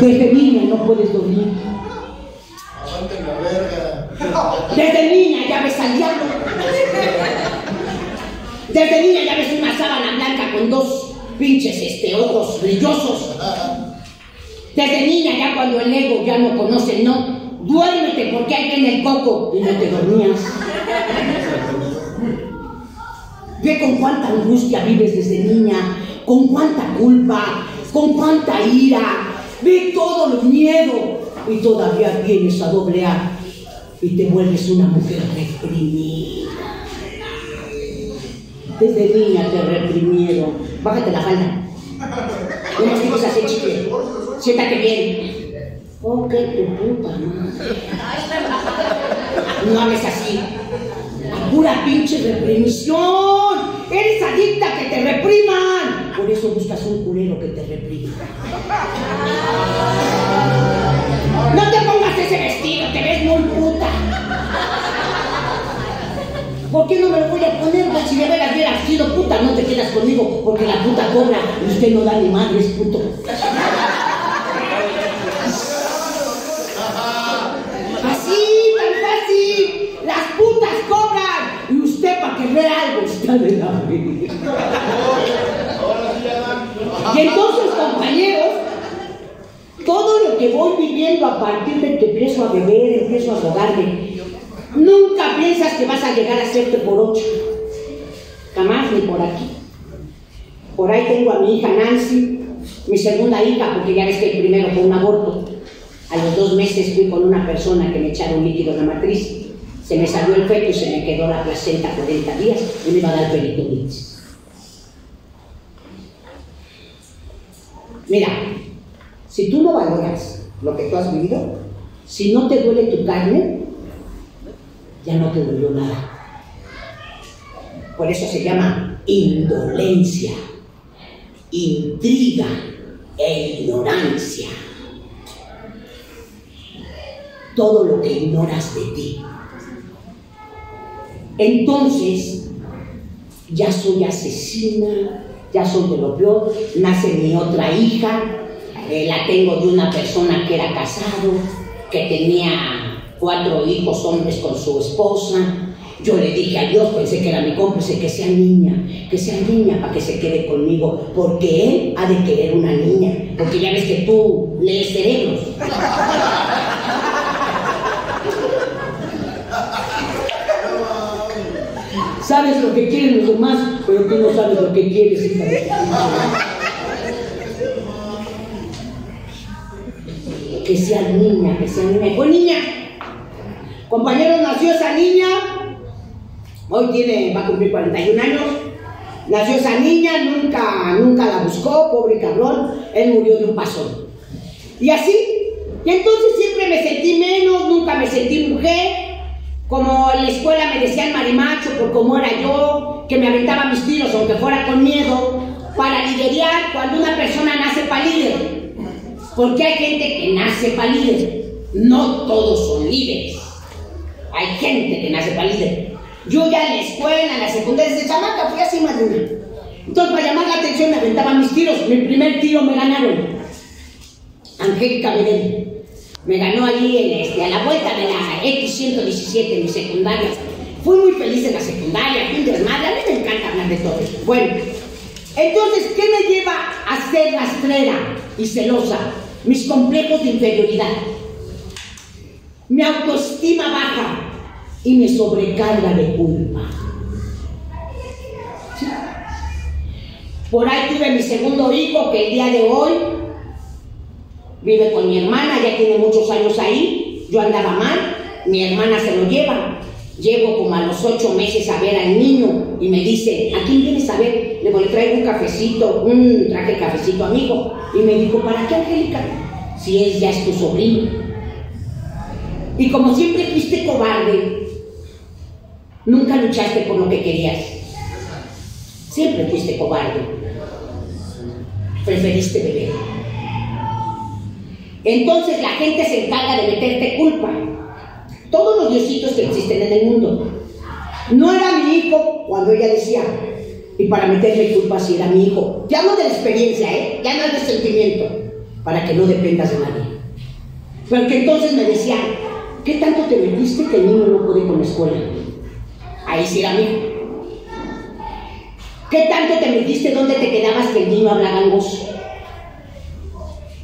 Desde niña no puedes dormir. Desde niña ya al diablo. Desde niña ya ves una sábana blanca con dos pinches este, ojos brillosos. Desde niña ya cuando el ego ya no conoce no, duérmete porque hay en el coco y no te dormías. Ve con cuánta angustia vives desde niña, con cuánta culpa, con cuánta ira. Ve todo el miedo y todavía vienes a doble A y te vuelves una mujer reprimida. Desde niña te reprimieron. Bájate la falda. No más así. Siéntate bien. Qué tu puta madre. No hables así. Pura pinche reprimición. Eres adicta a que te repriman. Por eso buscas un culero que te reprima. No te pongas ese vestido, te ves muy puta. ¿Por qué no me lo voy a poner? Pues si de veras hubieras sido puta, no te quedas conmigo, porque la puta cobra y usted no da ni madre, es puto. Así, tan fácil. Las putas cobran. Y usted para que algo está de la vida. Y entonces, compañeros, todo lo que voy viviendo a partir de que empiezo a beber, empiezo a drogarme, nunca piensas que vas a llegar a serte por ocho. Jamás ni por aquí. Por ahí tengo a mi hija Nancy, mi segunda hija, porque ya ves que el primero fue un aborto. A los dos meses fui con una persona que me echaron líquido en la matriz. Se me salió el feto y se me quedó la placenta 40 días y me iba a dar peritonitis. Mira, si tú no valoras lo que tú has vivido, si no te duele tu carne, ya no te dolió nada. Por eso se llama indolencia, intriga e ignorancia. Todo lo que ignoras de ti. Entonces, ya soy asesina, ya soy de lo peor, nace mi otra hija, eh, la tengo de una persona que era casado, que tenía cuatro hijos hombres con su esposa. Yo le dije a Dios, pensé que era mi cómplice, que sea niña, que sea niña para que se quede conmigo, porque él ha de querer una niña, porque ya ves que tú lees cerebros. Sabes lo que quieren los demás, pero tú no sabes lo que quieres, hija. Que sea niña, que sea niña. Fue niña. Compañeros, nació esa niña. Hoy tiene, va a cumplir 41 años. Nació esa niña, nunca, nunca la buscó, pobre cabrón. Él murió de un pasón. Y así. Y entonces siempre me sentí menos, nunca me sentí mujer. Como en la escuela me decían marimacho por cómo era yo, que me aventaba mis tiros aunque fuera con miedo, para liderar cuando una persona nace para líder. Porque hay gente que nace para líder. No todos son líderes. Hay gente que nace para líder. Yo ya en la escuela, en la secundaria, desde chamaca fui así madura. Entonces, para llamar la atención, me aventaban mis tiros. Mi primer tiro me ganaron. Angélica Medellín. Me ganó ahí en este, a la vuelta de la X117 en mi secundaria. Fui muy feliz en la secundaria, fui un desmadre. A mí me encanta hablar de todo. Bueno, entonces, ¿qué me lleva a ser rastrera y celosa? Mis complejos de inferioridad. Mi autoestima baja y me sobrecarga de culpa. Por ahí tuve mi segundo hijo que el día de hoy vive con mi hermana, ya tiene muchos años ahí. Yo andaba mal, mi hermana se lo lleva. Llego como a los ocho meses a ver al niño y me dice, ¿a quién vienes a ver? Le voy traer un cafecito, un traje cafecito amigo. Y me dijo, ¿para qué, Angélica? Si él ya es tu sobrino. Y como siempre fuiste cobarde, nunca luchaste por lo que querías. Siempre fuiste cobarde. Preferiste beber. Entonces la gente se encarga de meterte culpa. Todos los diositos que existen en el mundo. No era mi hijo cuando ella decía, y para meterme culpa si era mi hijo. Ya no de la experiencia, ¿eh? ya no de sentimiento, para que no dependas de nadie. Porque entonces me decían, ¿qué tanto te metiste que el niño no puede con la escuela? Ahí sí era mi hijo. ¿Qué tanto te metiste donde te quedabas que el niño hablaba angos?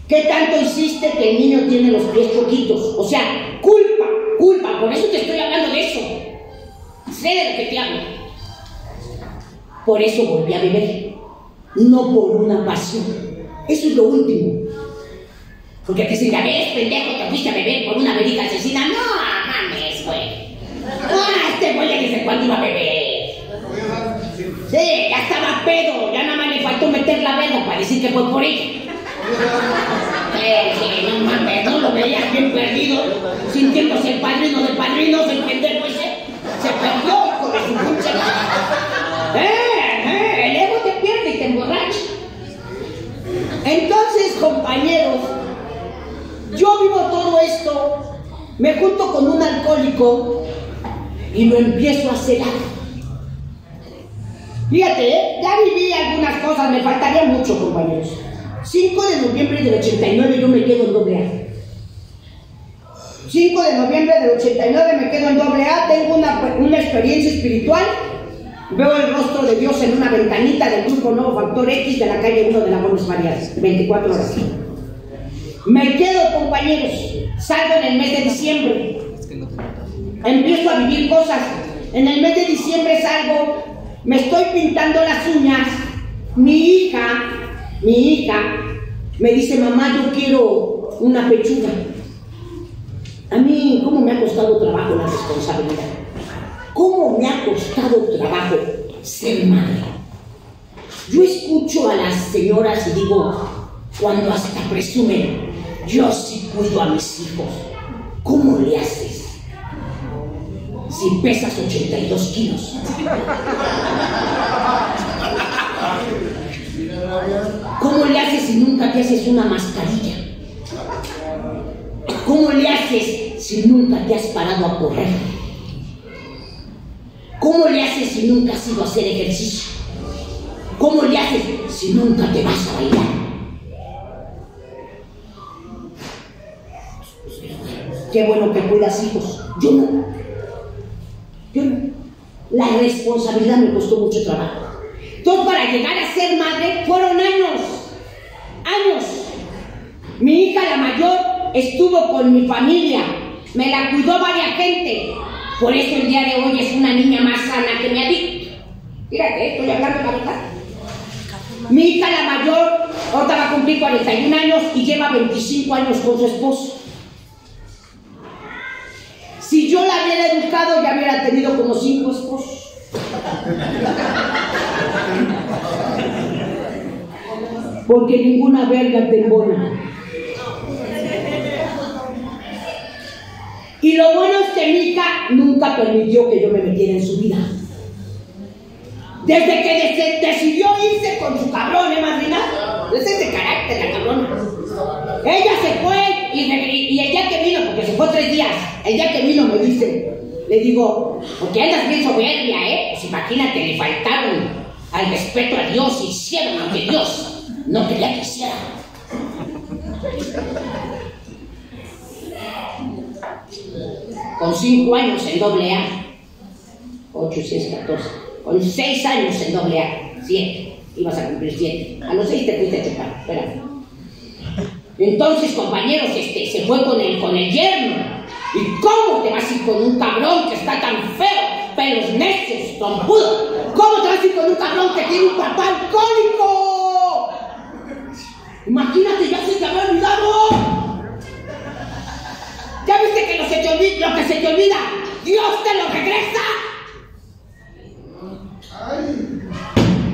¿Qué tanto hiciste que el niño tiene los pies choquitos? O sea, culpa, culpa, por eso te estoy hablando de eso. Sé de lo que te hablo. Por eso volví a beber, no por una pasión. Eso es lo último. Porque te dicen, ya ves, pendejo, te fuiste a beber por una bebida asesina. No, mames, güey. ese güey ya desde cuándo iba a beber. Sí, ya estaba pedo, ya nada más le faltó meter la verga para decir que fue por ella. Eh, no mames, no lo veías bien perdido, sintiéndose el padrino de padrinos, el pendejo ese. Se perdió con su pinche. Eh, eh, el ego te pierde y te emborracha. Entonces, compañeros, yo vivo todo esto, me junto con un alcohólico y lo empiezo a celar. Fíjate, ¿eh? ya viví algunas cosas, me faltaría mucho, compañeros. 5 de noviembre del 89 yo me quedo en doble A. 5 de noviembre del 89 me quedo en doble A, tengo una, una experiencia espiritual, veo el rostro de Dios en una ventanita del grupo Nuevo Factor X de la calle 1 de la Gómez Marías, 24 horas. Me quedo, compañeros, salgo en el mes de diciembre, empiezo a vivir cosas, en el mes de diciembre salgo, me estoy pintando las uñas, mi hija, mi hija, me dice, mamá, yo quiero una pechuga. A mí, ¿cómo me ha costado trabajo la responsabilidad? ¿Cómo me ha costado trabajo ser madre? Yo escucho a las señoras y digo, cuando hasta presumen, yo sí cuido a mis hijos. ¿Cómo le haces? Si pesas 82 kilos. ¿Cómo le haces si nunca te haces una mascarilla? ¿Cómo le haces si nunca te has parado a correr? ¿Cómo le haces si nunca has ido a hacer ejercicio? ¿Cómo le haces si nunca te vas a bailar? Qué bueno que cuidas hijos. Yo no. Yo no. La responsabilidad me costó mucho trabajo. Entonces, para llegar a ser madre fueron años. Años. Mi hija, la mayor, estuvo con mi familia. Me la cuidó varias gente. Por eso el día de hoy es una niña más sana que mi adicto. Fíjate, estoy hablando la verdad. Mi hija, la mayor, ahorita va a cumplir 41 años y lleva 25 años con su esposo. Si yo la hubiera educado, ya hubiera tenido como cinco esposos. Porque ninguna verga te embona. Y lo bueno es que mi hija nunca permitió que yo me metiera en su vida. Desde que decidió irse con su cabrón, ¿eh, madrina? Ese es de carácter, la cabrona. Ella se fue y, y el día que vino, porque se fue tres días, el día que vino me dice, le digo, porque andas bien soberbia, ¿eh? Pues imagínate, le faltaron al respeto a Dios, hicieron lo que Dios no quería que hiciera. Con cinco años en doble A, ocho, seis, catorce, con seis años en doble A, siete, ibas a cumplir siete. A los seis te fuiste a chupar, espérame. Entonces, compañeros, este, se fue con el, con el yerno. ¿Y cómo te vas a ir con un cabrón que está tan feo? Pelos necios, trompudo. ¿Cómo te vas a ir con un cabrón que tiene un papá alcohólico? Imagínate, ya se te había olvidado. ¿Ya viste que lo, se te olvi- lo que se te olvida, Dios te lo regresa?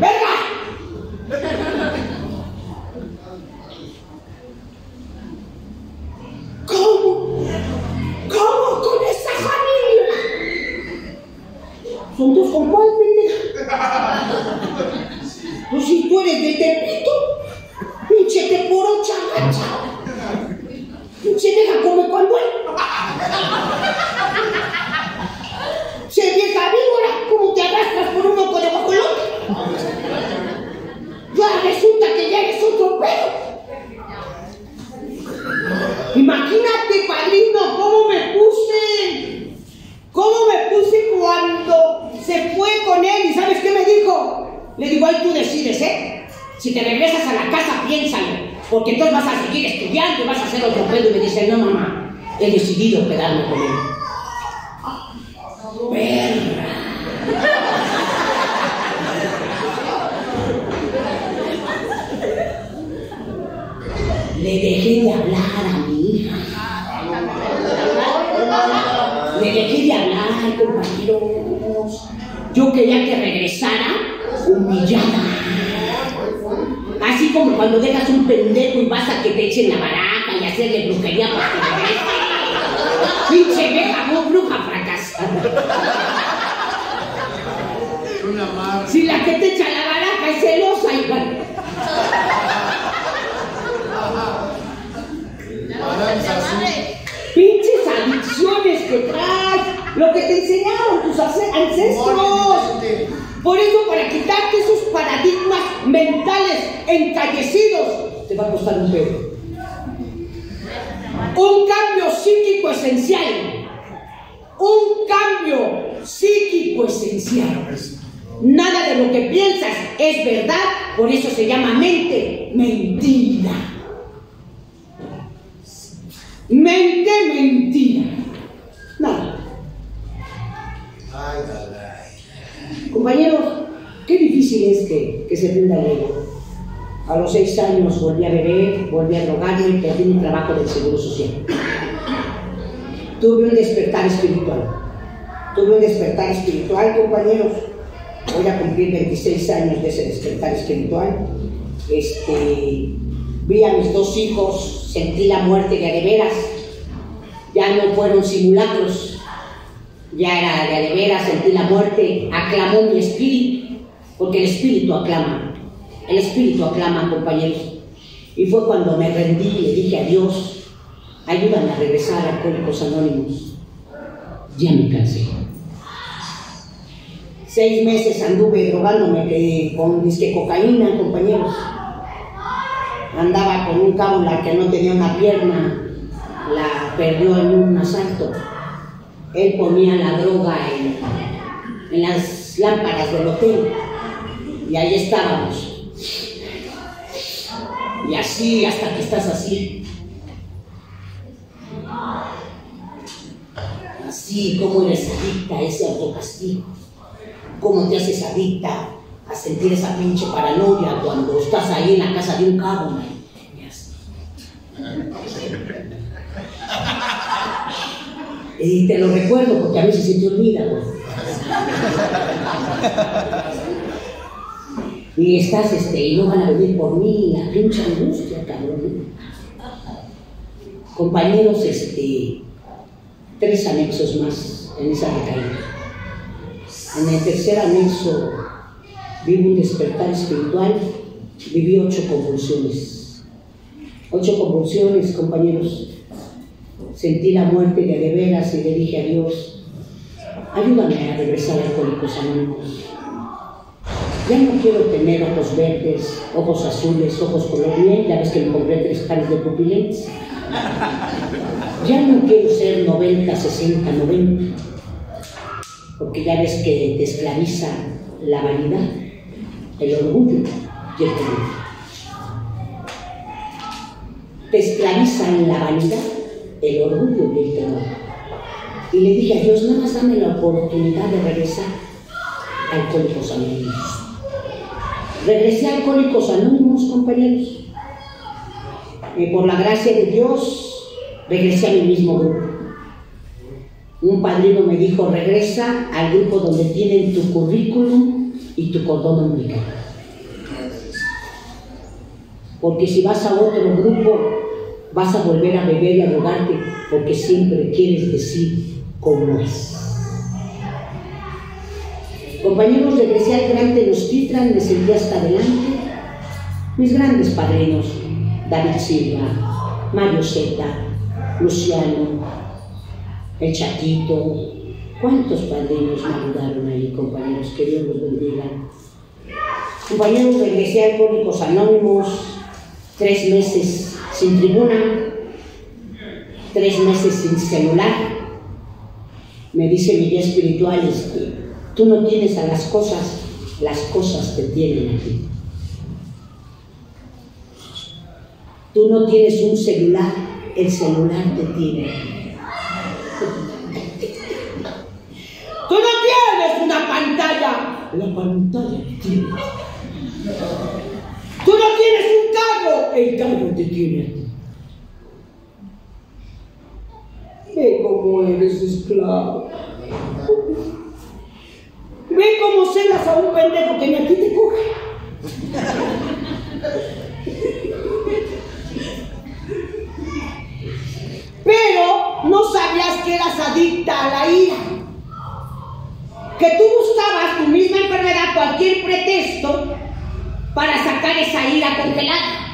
¡Verga! Son tus compas, pendeja. Pues si tú eres de Tepito, pinche te puro chagacha. Pinche deja come cuando él. Se vieja víbora, como te arrastras por un ojo de guajolote. Ya resulta que ya eres otro pedo. Imagínate, padrino, cómo me puse. ¿Cómo me puse cuando se fue con él? ¿Y sabes qué me dijo? Le digo, ahí tú decides, ¿eh? Si te regresas a la casa, piénsalo. Porque entonces vas a seguir estudiando y vas a hacer otro pedo. Y me dice, no, mamá, he decidido quedarme con él. Perra. Le dejé de hablar a mi hija. Le dejé de hablar, compañero. Yo quería que regresara humillada. Así como cuando dejas un pendejo y vas a que te echen la baraja y hacerle brujería para que regrese. Pinche vieja, no, bruja fracasada. Si la que te echa la baraja es celosa, azul. Pinches adicciones que traes. Lo que te enseñaron tus ancestros. Por eso, para quitarte esos paradigmas mentales encallecidos, te va a costar un pedo. Un cambio psíquico esencial. Un cambio psíquico esencial. Nada de lo que piensas es verdad, por eso se llama mente mentira. Mente mentira. Nada. Ay. Compañeros, qué difícil es que, que se prenda el ego. A los seis años volví a beber, volví a drogarme, perdí mi trabajo del Seguro Social. Tuve un despertar espiritual. Tuve un despertar espiritual, compañeros. Voy a cumplir 26 años de ese despertar espiritual. Este, vi a mis dos hijos, sentí la muerte de veras. Ya no fueron simulacros, ya era de a de veras, sentí la muerte, aclamó mi espíritu, porque el espíritu aclama, el espíritu aclama, compañeros. Y fue cuando me rendí y le dije a Dios, ayúdame a regresar a Alcohólicos Anónimos. Ya me cansé. Seis meses anduve drogándome con disque cocaína, compañeros. Andaba con un cábula que no tenía una pierna, la perdió en un asalto. Él ponía la droga en, en las lámparas del hotel y ahí estábamos. Y así hasta que estás así. Así como eres adicta a ese autocastigo. Cómo te haces adicta a sentir esa pinche paranoia cuando estás ahí en la casa de un cabo. Y te lo recuerdo porque a veces se te olvida, güey. Y estás, este, y no van a venir por mí, la pinche angustia, cabrón. Compañeros, este, tres anexos más en esa recaída. En el tercer anexo viví un despertar espiritual, viví ocho convulsiones. Ocho convulsiones, compañeros. Sentí la muerte de de veras y le dije a Dios, ayúdame a regresar a Alcohólicos Anónimos. Ya no quiero tener ojos verdes, ojos azules, ojos color miel, ya ves que me compré tres pares de pupilentes. Ya no quiero ser 90, 60, 90, porque ya ves que te esclaviza la vanidad, el orgullo y el temor. Te esclavizan la vanidad, el orgullo y el temor. Y le dije a Dios, nada más dame la oportunidad de regresar a Alcohólicos Anónimos. Regresé a Alcohólicos Anónimos, compañeros. Y por la gracia de Dios, regresé a mi mismo grupo. Un padrino me dijo, regresa al grupo donde tienen tu currículum y tu cordón umbilical. Porque si vas a otro grupo, vas a volver a beber y a drogarte, porque siempre quieres decir cómo es. Compañeros, regresé al Gran Tenochtitlan, me senté hasta adelante. Mis grandes padrinos, David Silva, Mario Zeta, Luciano, el Chaquito. ¿Cuántos padrinos me ayudaron ahí, compañeros? Que Dios los bendiga. Compañeros, regresé a Alcohólicos Anónimos, tres meses sin tribuna, tres meses sin celular. Me dice mi guía espiritual, es que tú no tienes a las cosas, las cosas te tienen a ti. Tú no tienes un celular, el celular te tiene. (laughs) Tú no tienes una pantalla, la pantalla te tiene. Tú no tienes un carro, el carro te tiene. Ve cómo eres esclavo. Ve cómo celas a un pendejo que ni a ti te coge. Pero no sabías que eras adicta a la ira. Que tú buscabas tu misma enfermedad, cualquier pretexto, para sacar esa ira congelada.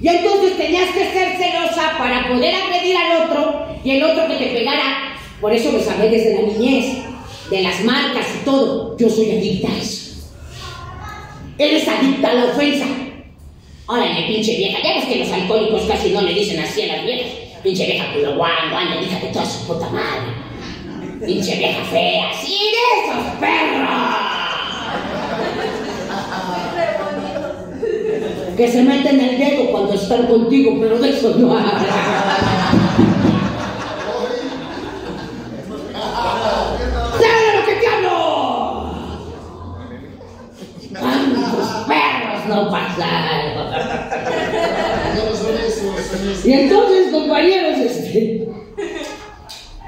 Y entonces tenías que ser celosa para poder agredir al otro y el otro que te pegara. Por eso lo sabés desde la niñez, de las marcas y todo. Yo soy adicta a eso. Eres adicta a la ofensa. Órale, pinche vieja. Ya ves que los alcohólicos casi no le dicen así a las viejas. Pinche vieja culo guango, anda, hija de toda su puta madre. Pinche vieja fea. ¡Sí, de esos perros! Que se meten el dedo cuando están contigo, pero de eso no hablan. ¿Sabes de lo que te hablo? ¿Cuántos perros no pasaron? Y entonces, compañeros, este,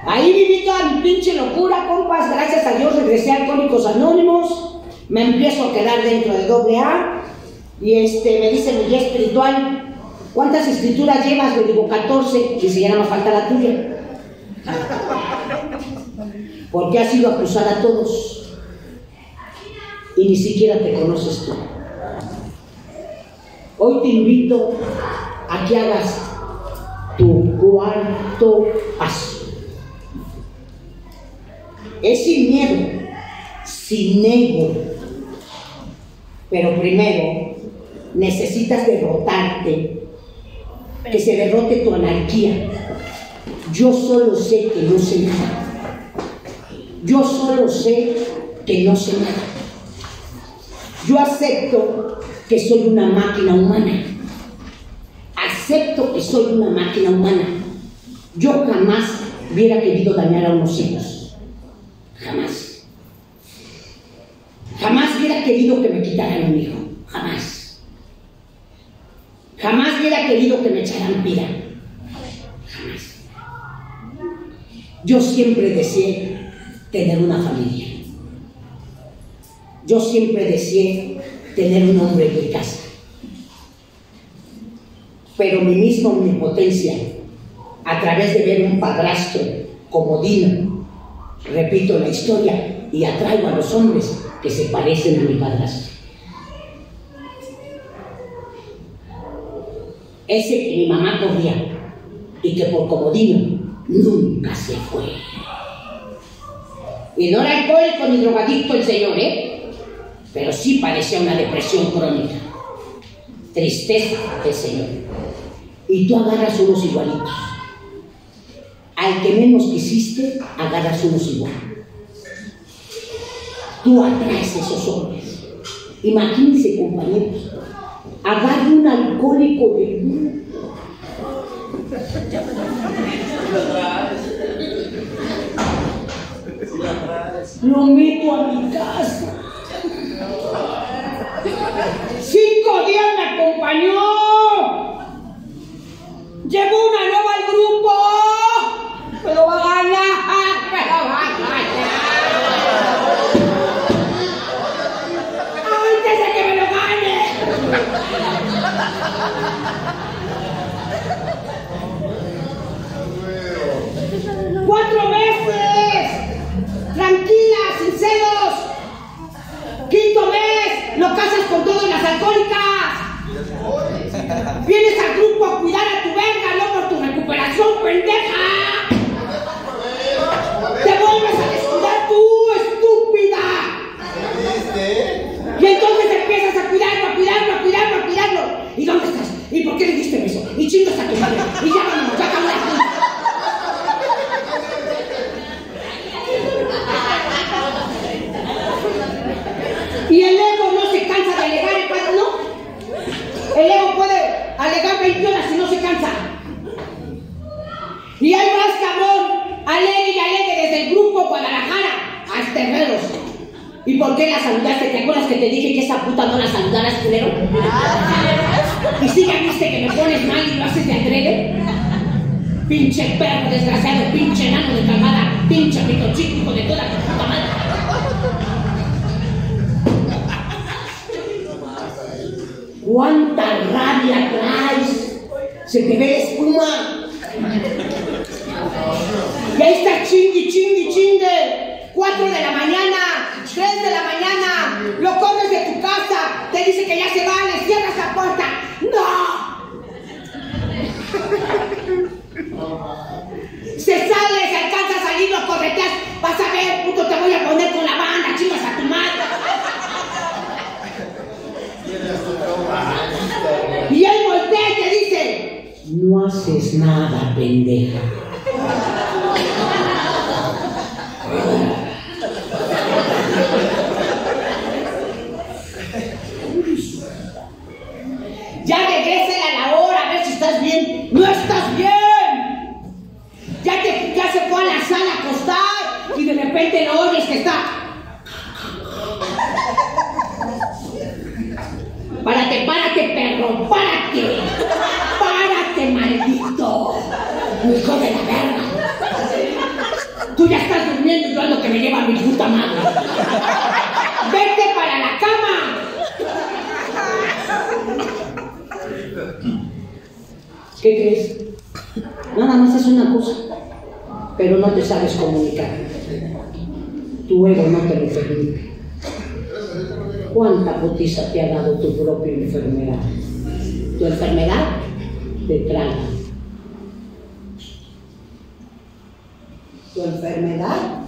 ahí viví toda mi pinche locura, compas. Gracias a Dios regresé a Alcohólicos Anónimos. Me empiezo a quedar dentro de doble. Y este, me dice mi guía espiritual, ¿cuántas escrituras llevas? Le digo, 14. Dice, ya nada más falta la tuya. (laughs) Porque has ido a acusar a todos. Y ni siquiera te conoces tú. Hoy te invito a que hagas tu cuarto paso. Es sin miedo, sin ego. Pero primero necesitas derrotarte, que se derrote tu anarquía. Yo solo sé que no sé nada. Yo solo sé que no sé nada. Yo acepto que soy una máquina humana. Acepto que soy una máquina humana. Yo jamás hubiera querido dañar a unos hijos. Jamás. Jamás hubiera querido que me quitaran un hijo. Jamás. Jamás hubiera querido que me echaran vida. Jamás. Yo siempre deseé tener una familia. Yo siempre deseé tener un hombre en mi casa. Pero mi misma omnipotencia, a través de ver un padrastro como Dino, repito la historia y atraigo a los hombres que se parecen a mi padrastro. Ese que mi mamá corría y que por comodino nunca se fue. Y no era alcohólico ni drogadicto el señor, ¿eh? Pero sí padecía una depresión crónica. Tristeza del señor. Y tú agarras unos igualitos. Al que menos quisiste, agarras unos igual. Tú atraes esos hombres. Imagínense, compañeros, agarre un alcohólico del grupo. Lo meto a mi casa. Cinco días me acompañó. Llegó una saludaste, ¿te acuerdas que te dije que esa puta no la saludaras, culero? Y si ya viste que me pones mal y lo haces de adrede. Pinche perro desgraciado, pinche enano de camada, pinche pito chico de toda tu puta madre. ¿Cuánta rabia traes? Se te ve espuma. Traga. Tu enfermedad.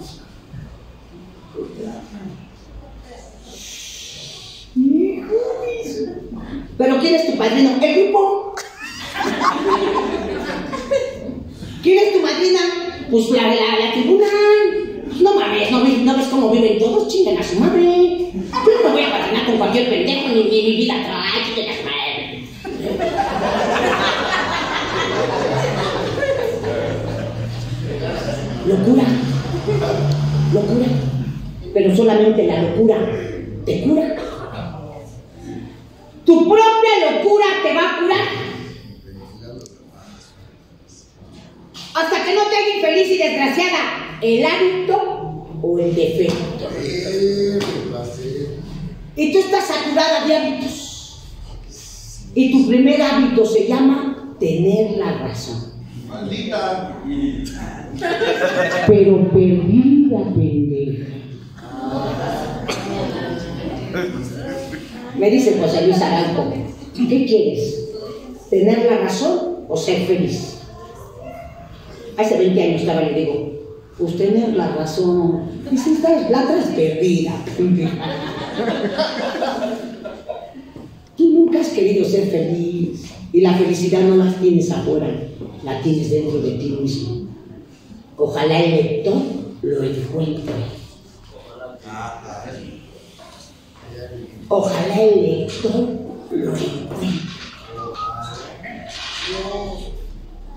Hijo Pero ¿quién es tu padrino? El grupo. ¿Quién es tu madrina? Pues la la, la tribuna. No mames, ¿no ves, cómo viven todos, chingan a su madre. Yo no me voy a patinar con cualquier pendejo ni, mi vida trae, chinguen a su madre. Locura, locura, pero solamente la locura te cura. Tu propia locura te va a curar. Hasta que no te haga infeliz y desgraciada el hábito o el defecto. Y tú estás saturada de hábitos. Y tu primer hábito se llama tener la razón. Maldita. Pero perdida, pendeja. Me dice José Luis Aranco, ¿qué quieres? ¿Tener la razón o ser feliz? Hace 20 años estaba, le digo, pues tener la razón. Dice, estás, la otra es perdida, pendeja. Tú nunca has querido ser feliz y la felicidad no la tienes afuera, la tienes dentro de ti mismo. Ojalá el lector lo encuentre. Ojalá el lector lo encuentre.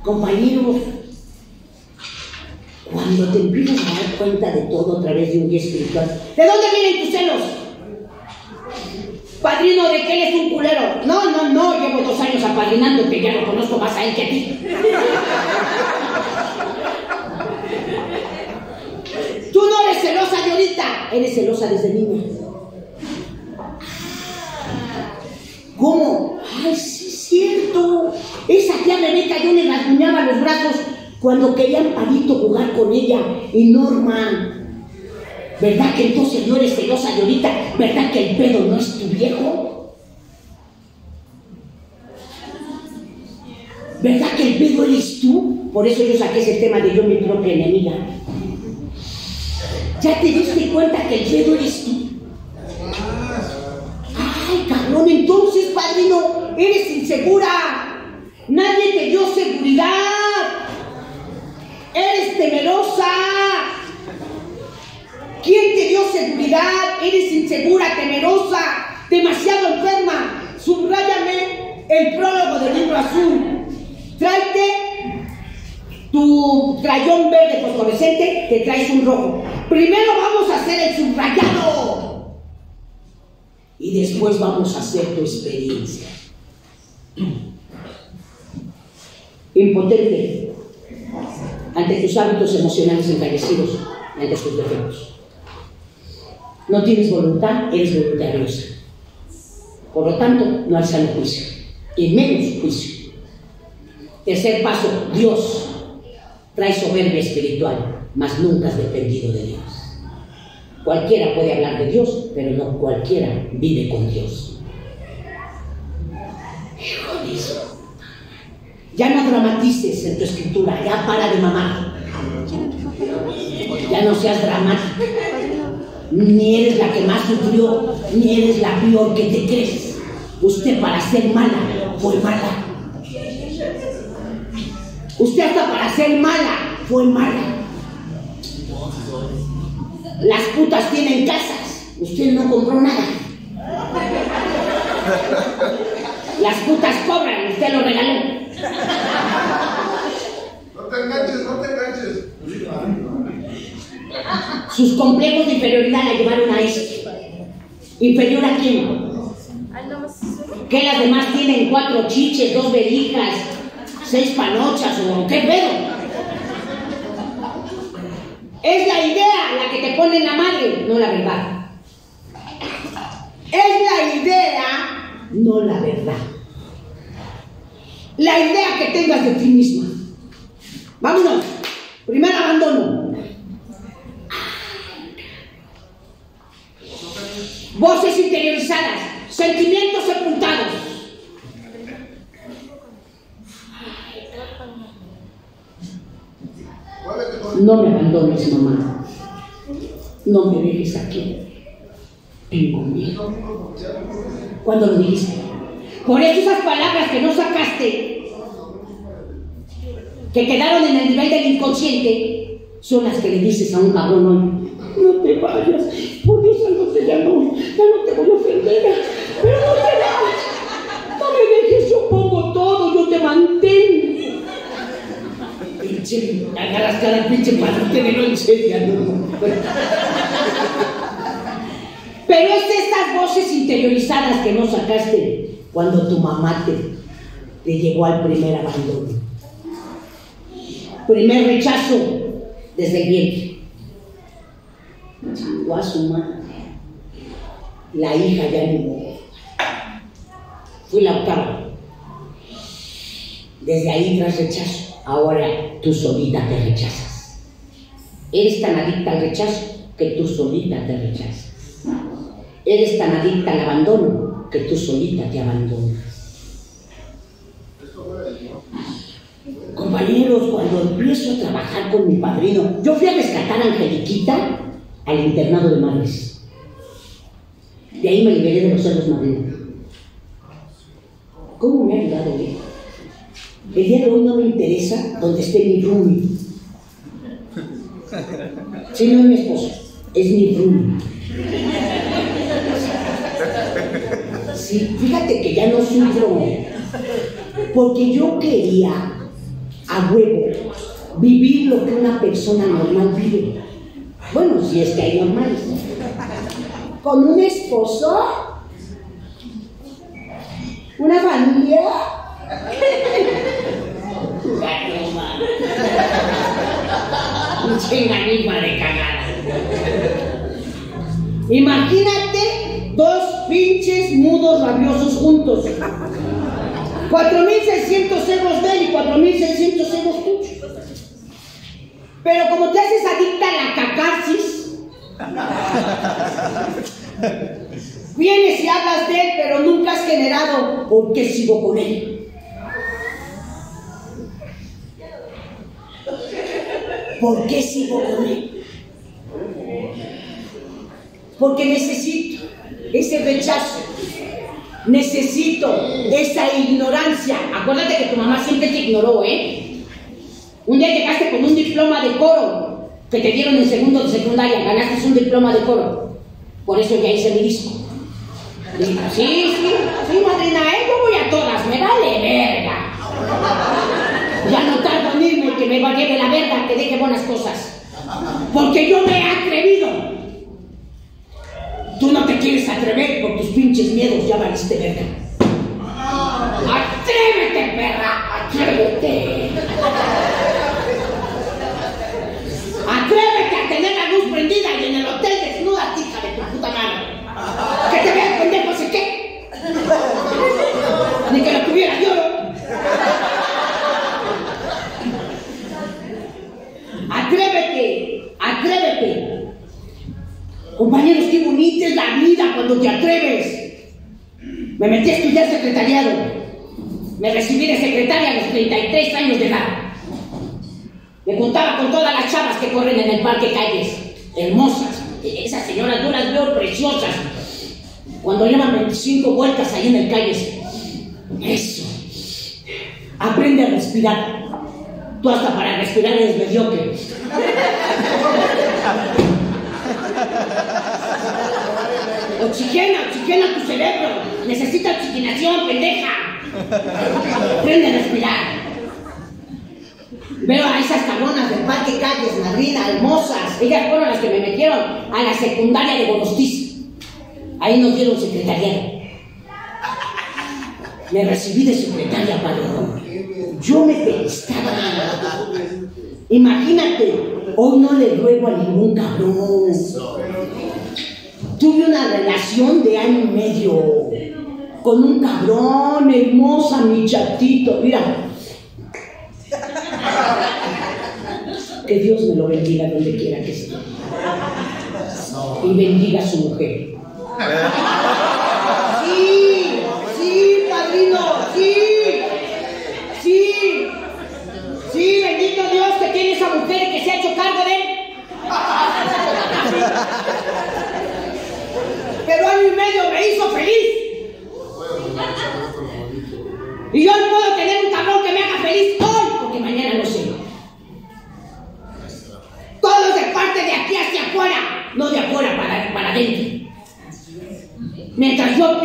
Compañeros, cuando te empiezas a dar cuenta de todo a través de un guía espiritual, ¿de dónde vienen tus celos? Padrino de que él es un culero. No, no, no, llevo dos años apadrinándote, ya lo conozco más a él que a ti. Tú no eres celosa de eres celosa desde niña. ¿Cómo? Ay, sí es cierto. Esa tía Rebeca yo le rasguñaba los brazos cuando quería Amparito jugar con ella y Norman. ¿Verdad que entonces no eres celosa ahorita? ¿Verdad que el pedo no es tu viejo? ¿Verdad que el pedo eres tú? Por eso yo saqué ese tema de yo mi propia enemiga. ¿Ya te diste cuenta que el pedo eres tú? Ay, cabrón, entonces, padrino, eres insegura. Nadie te dio seguridad. Eres temerosa. ¿Quién te dio seguridad? Eres insegura, temerosa, demasiado enferma. Subráyame el prólogo del libro azul. Tráete tu crayón verde fosforescente, te traes un rojo. Primero vamos a hacer el subrayado. Y después vamos a hacer tu experiencia. (clears throat) Impotente ante tus hábitos emocionales encarecidos ante tus defectos. No tienes voluntad, eres voluntariosa. Por lo tanto, no hay sano juicio, y menos juicio. Tercer paso, Dios trae soberbia espiritual, mas nunca has dependido de Dios. Cualquiera puede hablar de Dios, pero no cualquiera vive con Dios. Hijo de eso. Ya no dramatices en tu escritura, ya para de mamar. Ya no seas dramático. Ni eres la que más sufrió, ni eres la peor que te crees. Usted para ser mala fue mala. Usted hasta para ser mala fue mala. Las putas tienen casas. Usted no compró nada. Las putas cobran. Usted lo regaló. No te enganches, no te enganches. Sus complejos de inferioridad la llevaron a eso. ¿Inferior a quién? ¿Qué las demás tienen cuatro chiches, dos verijas, seis panochas o qué pedo? Es la idea la que te pone en la madre, no la verdad. Es la idea, no la verdad. La idea que tengas de ti misma. Vámonos. Primer abandono. Voces interiorizadas, sentimientos sepultados. No me abandones, mamá. No me dejes aquí. Tengo miedo. ¿Cuándo lo dijiste? Por eso esas palabras que no sacaste, que quedaron en el nivel del inconsciente, son las que le dices a un cabrón hoy. No te vayas, por Dios santo ya no, ya no te voy a ofender, pero no te vayas, no me dejes, yo pongo todo, yo te mantengo. Pinche, agarras cada pinche padrote de no en serio, no. Pero es de estas voces interiorizadas que no sacaste cuando tu mamá te, te llevó al primer abandono. Primer rechazo desde el vientre. A su madre. La hija ya ni modo. Fui la octava. Desde ahí tras rechazo. Ahora tú solita te rechazas. Eres tan adicta al rechazo que tú solita te rechazas. Eres tan adicta al abandono que tú solita te abandonas. Compañeros, cuando empiezo a trabajar con mi padrino, yo fui a rescatar a Angeliquita al internado de madres. De ahí me liberé de los celos madrinos. ¿Cómo me ha ayudado él? El día de hoy no me interesa donde esté mi roomie. Si no es mi esposo, es mi roomie. Sí, fíjate que ya no sufro, porque yo quería a huevo vivir lo que una persona normal vive. Bueno, si es que hay normales. Con un esposo, una familia. (laughs) Un chinganigma de cagada. Imagínate dos pinches mudos rabiosos juntos. 4.600 euros de él y 4.600 euros tuyos. Pero como te haces adicta a la cacarsis, vienes y hablas de él, pero nunca has generado por qué sigo con él. ¿Por qué sigo con él? Porque necesito ese rechazo. Necesito esa ignorancia. Acuérdate que tu mamá siempre te ignoró, ¿eh? Un día llegaste con un diploma de coro que te dieron en segundo de secundaria, ganaste un diploma de coro. Por eso ya hice mi disco. Le digo, sí, sí, sí, madrina, ¿eh? yo voy a todas, me vale verga. Ya no tardo en irme que me vaya de la verga, que deje buenas cosas. Porque yo me he atrevido. Tú no te quieres atrever por tus pinches miedos, ya valiste verga. ¡Atrévete, perra! ¡Atrévete! Ni que la tuviera yo. Atrévete, atrévete. Compañeros, qué bonita es la vida cuando te atreves. Me metí a estudiar secretariado. Me recibí de secretaria a los 33 años de edad. Me contaba con todas las chavas que corren en el parque calles. Hermosas. Esas señoras yo las veo preciosas. Cuando llevan 25 vueltas ahí en el calles. Eso. Aprende a respirar. Tú hasta para respirar eres mediocre. Oxigena, oxigena tu cerebro. Necesita oxigenación, pendeja. Aprende a respirar. Veo a esas cabronas del parque calles, madrina, hermosas. Ellas fueron las que me metieron a la secundaria de Bonostiz. Ahí nos dieron secretariado. Me recibí de secretaria, padre. Yo me pensaba. Imagínate, hoy no le ruego a ningún cabrón. Tuve una relación de año y medio con un cabrón, hermosa, mi chatito. Mira. Que Dios me lo bendiga donde quiera que esté. Y bendiga a su mujer. Sí, sí, padrino, sí, sí, sí, bendito Dios que tiene esa mujer que se ha hecho cargo de él. Pero año y medio me hizo feliz. Y yo no puedo tener un cabrón que me haga feliz hoy, porque mañana no sé. Todo es de parte de aquí hacia afuera, no de afuera para, para adentro.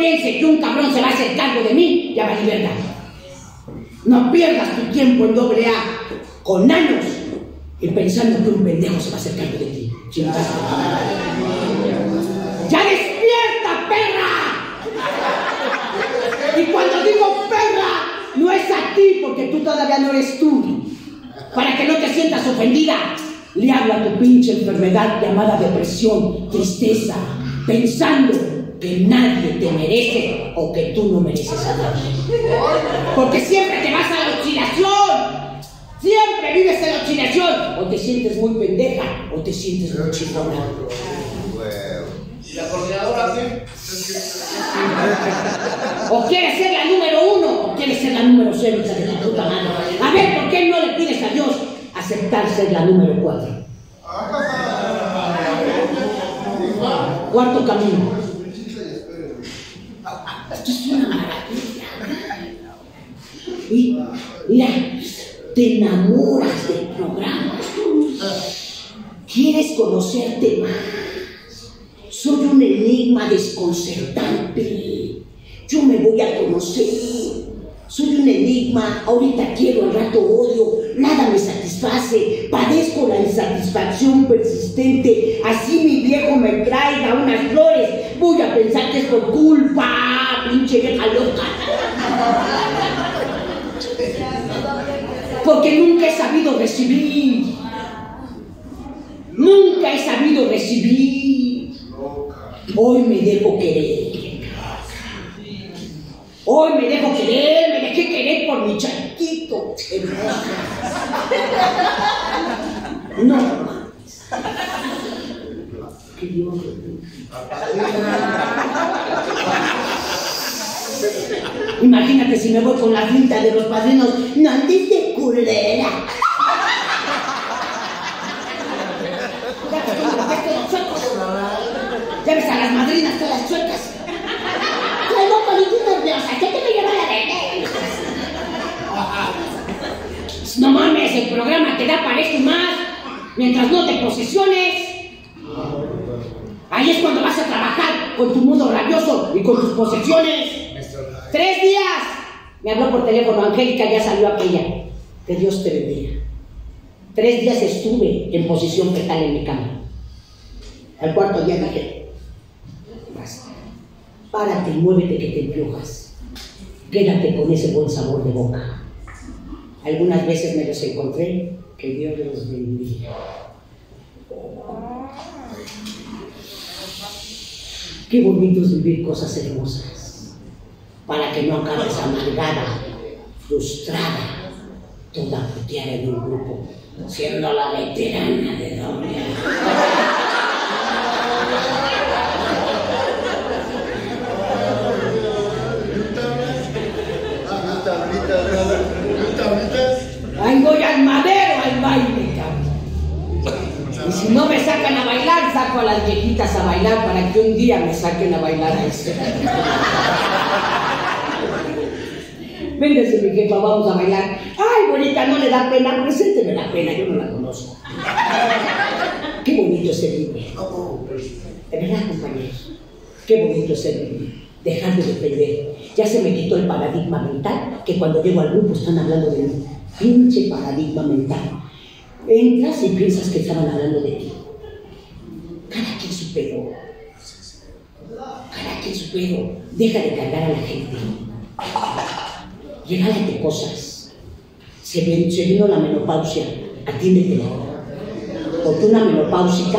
Mientras yo piense que un cabrón se va a hacer cargo de mí, ya va a libertad. No pierdas tu tiempo en doble A con años y pensando que un pendejo se va a hacer cargo de ti. ¡Ya despierta, perra! Y cuando digo perra, no es a ti porque tú todavía no eres tú. Para que no te sientas ofendida, le hablo a tu pinche enfermedad llamada depresión, tristeza, pensando que nadie te merece o que tú no mereces a nadie. Porque siempre te vas a la oscilación. Siempre vives en la oscilación. O te sientes muy pendeja o te sientes muy chingona. ¿Y la coordinadora qué? O quieres ser la número uno o quieres ser la número cero, hija de la puta madre. A ver, ¿por qué no le pides a Dios aceptar ser la número cuatro? Cuarto camino. Esto es una maravilla. Y mira, te enamoras del programa. Quieres conocerte más. Soy un enigma desconcertante. Yo me voy a conocer. Soy un enigma. Ahorita quiero, al rato odio. Nada me satisface. Padezco la insatisfacción persistente. Así mi viejo me traiga unas flores. Voy a pensar que es por culpa. Pinche vieja loca. Porque nunca he sabido recibir. Nunca he sabido recibir. Hoy me dejo querer. Hoy me dejo querer, me dejé querer por mi chatito. No. Que Dios. Imagínate si me voy con la cinta de los padrinos. No andes de culera. Ya ves a las madrinas todas chuecas. No mames, el programa te da para esto y más. Mientras no te posesiones. Ahí es cuando vas a trabajar con tu mundo rabioso y con tus posesiones. Tres días. Me habló por teléfono, Angélica, ya salió aquella. Que Dios te bendiga. Tres días estuve en posición fetal en mi cama. Al cuarto día dije, basta. Párate y muévete que te empiojas. Quédate con ese buen sabor de boca. Algunas veces me los encontré. Que Dios los bendiga. Qué bonito es vivir cosas hermosas. Para que no acabes amargada, frustrada, toda puteada en un grupo, siendo la veterana de doble. Saco a las viejitas a bailar para que un día me saquen a bailar a eso. Véngase, mi jefa, vamos a bailar. Ay, bonita, no le da pena. Presénteme la pena, yo no la conozco. Qué bonito es el libre. De verdad, compañeros. Qué bonito es el libre. Dejar de depender. Ya se me quitó el paradigma mental que cuando llego al grupo están hablando de mí. Pinche paradigma mental. Entras y piensas que estaban hablando de ti. Cada quien su pedo. Cada quien su pedo. Deja de cargar a la gente. Regálate cosas. Se vino la menopausia. Atiéndetela. Porque una menopáusica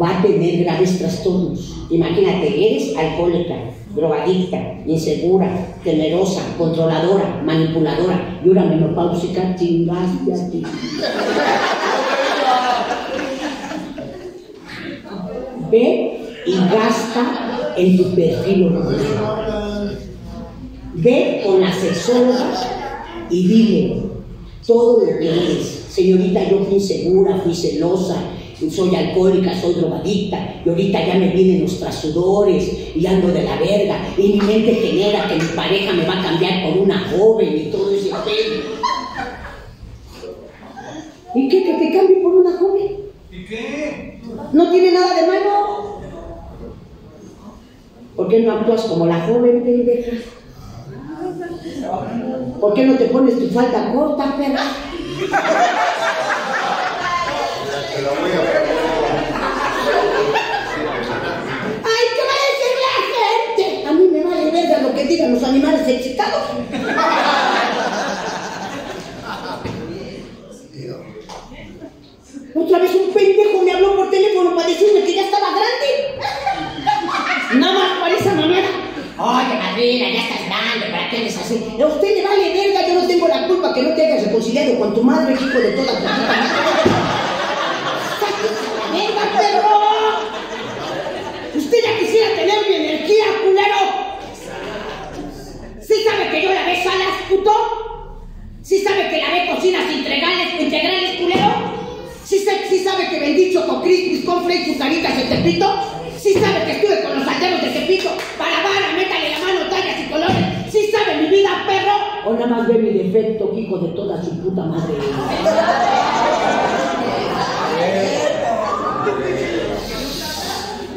va a tener graves trastornos. Imagínate, eres alcohólica, drogadicta, insegura, temerosa, controladora, manipuladora y una menopáusica chingaste a ti. Ve y gasta en tu perfil hormonal. Ve con la sexóloga y dile todo lo que eres. Señorita, yo fui insegura, fui celosa, soy alcohólica, soy drogadicta, y ahorita ya me vienen los trasudores y ando de la verga, y mi mente genera que mi pareja me va a cambiar por una joven y todo ese pedo. ¿Y qué? ¿Que te cambie por una joven? ¿Y qué? No tiene nada de malo. ¿Por qué no actúas como la joven pendeja? ¿Por qué no te pones tu falda corta, perra? ¡Ay, qué va a decir la gente! A mí me vale verga lo que digan los animales excitados. Otra vez un pendejo me habló por teléfono para decirme que ya estaba grande. Nada más para esa mamada. Oye, madrina, ya estás grande, ¿para qué eres así? A usted le vale verga, yo no tengo la culpa que no te hayas reconciliado con tu madre, hijo de toda tu puta madre. ¡Sáquese a la perro! Usted ya quisiera tener mi energía, culero. ¿Sí sabe que yo lavé salas, puto? ¿Sí sabe que lavé cocinas integrales, integrales, culero? ¿Sí, sa- sí sabe que vendí Choco Crispis con Frey Zucaritas en Tepito? ¿Sí sabe que estuve con los alderos de Tepito para vara, métale la mano, tallas y colores? ¿Sí sabe mi vida, perro? ¿O nada más ve mi defecto, hijo de toda su puta madre?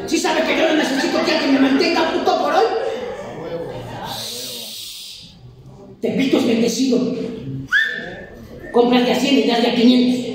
¿Sí sabe que yo no necesito que alguien me mantenga puto por hoy? Tepito es bendecido. Compras de a 100 y das de a 500.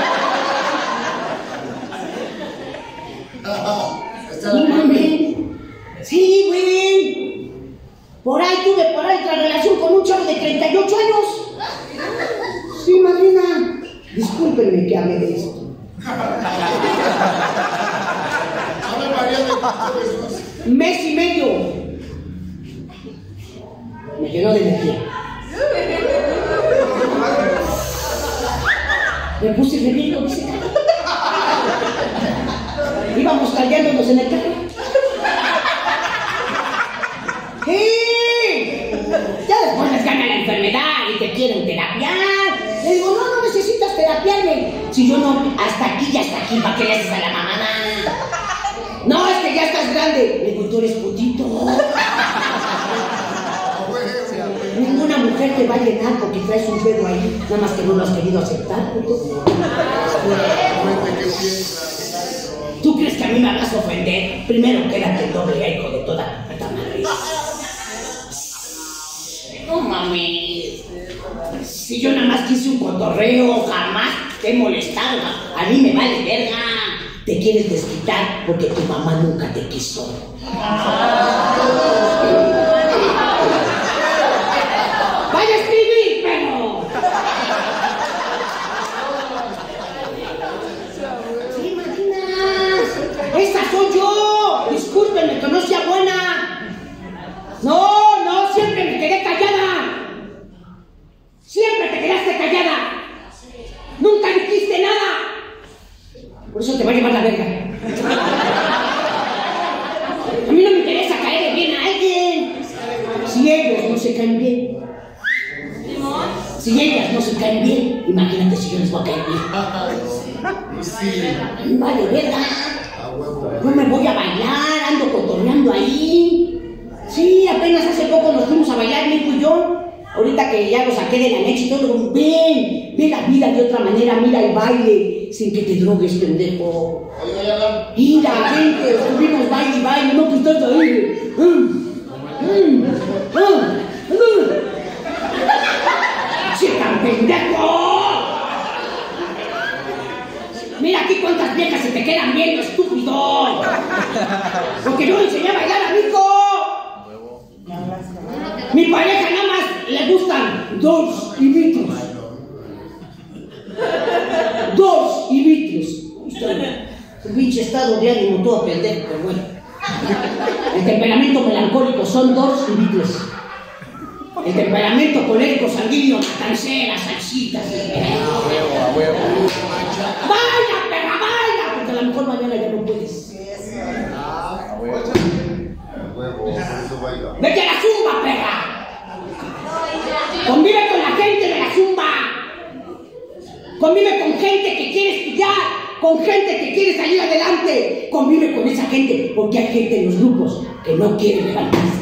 Convive con esa gente, porque hay gente en los grupos que no quiere levantarse.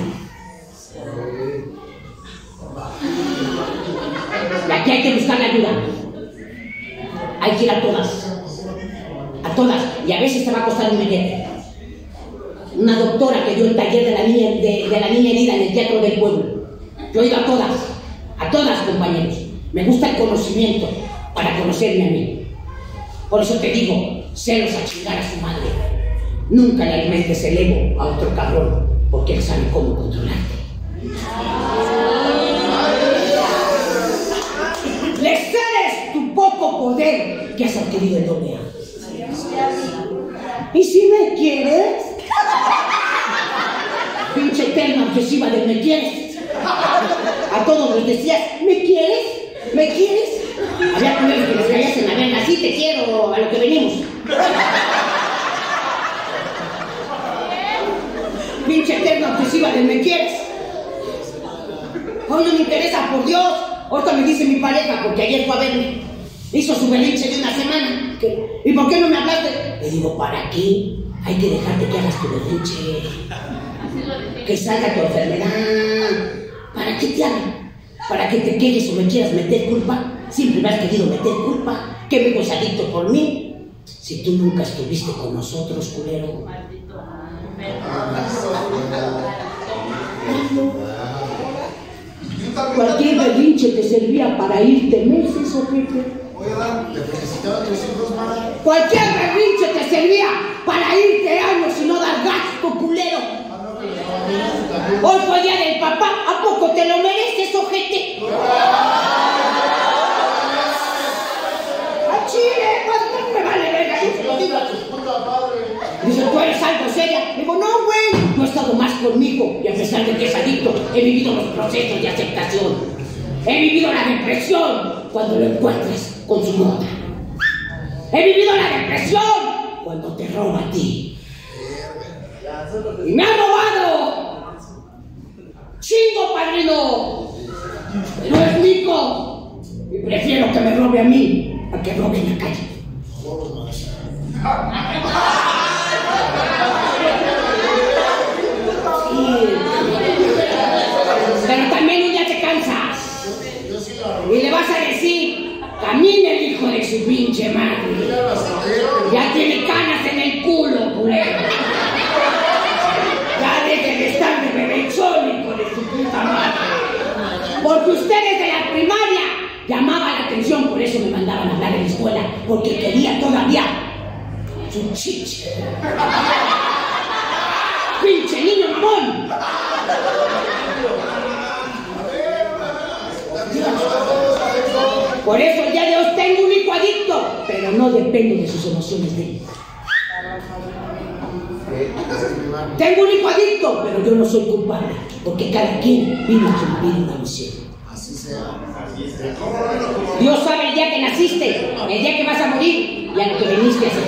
Y aquí hay que buscar la ayuda. Hay que ir a todas. A todas. Y a veces te va a costar un billete. Una doctora que dio el taller de la niña, de, de la niña herida en el Teatro del Pueblo. Yo he ido a todas. A todas, compañeros. Me gusta el conocimiento para conocerme a mí. Por eso te digo, celos a chingar a su madre. Nunca le alimentes el ego a otro cabrón, porque él sabe cómo controlarte. Le cedes tu poco poder que has adquirido en doble. ¿Y si me quieres? Pinche eterna obsesiva de me quieres. A todos les decías, ¿me quieres? ¿Me quieres? Había comido que les caías en la verga, sí te quiero, a lo que venimos. Pinche eterna obsesiva de me quieres. Hoy no me interesa, por Dios. Ahorita me dice mi pareja, porque ayer fue a verme. Hizo su belinche de una semana. ¿Y por qué no me hablaste? Le digo, ¿para qué? Hay que dejarte que hagas tu belinche. Que salga tu enfermedad. ¿Para qué te hagan? ¿Para que te quejes o me quieras meter culpa? Siempre me has querido meter culpa. ¿Que me adicto por mí? Si tú nunca estuviste con nosotros, culero. Cualquier berrinche te servía para irte meses o. Cualquier berrinche te servía para irte años y no dar gasto, culero. Hoy fue día del papá, ¿a poco te lo mereces, ojete? A Chile, pues no me vale verga. yo se lo digo. Dice, tú eres algo seria. Digo, no, güey, no he estado más conmigo. Y a pesar de que es adicto, he vivido los procesos de aceptación. He vivido la depresión cuando lo encuentras con su nota. He vivido la depresión cuando te roba a ti. Y me ha robado. Chingo, padrino. Pero es rico. Y prefiero que me robe a mí a que robe en la calle. Pero también un día te cansas. Y le vas a decir, camine el hijo de su pinche madre. Ya tiene canas en el culo, culero. Ya deje de estar de bebechón, hijo de su puta madre. Porque ustedes de la primaria llamaban la atención, por eso me mandaban a hablar en la escuela, porque quería todavía su chiche. ¡Pinche niño mamón! Por eso el día de hoy tengo un hijo adicto, pero no depende de sus emociones de él. Tengo un hijo adicto, pero yo no soy culpable, porque cada quien vino a cumplir una misión. Dios sabe el día que naciste, el día que vas a morir y a lo que veniste a hacer.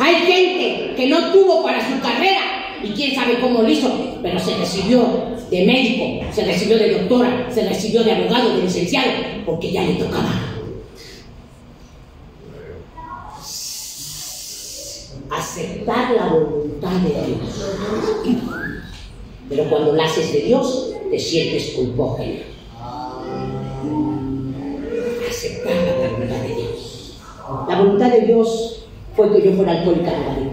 Hay gente que no tuvo para su carrera y quién sabe cómo lo hizo, pero se recibió de médico, se recibió de doctora, se recibió de abogado, de licenciado, porque ya le tocaba. Aceptar la voluntad de Dios. Pero cuando la haces de Dios, te sientes culpógeno. Aceptar la voluntad de Dios. La voluntad de Dios fue que yo fuera alcohólica vida.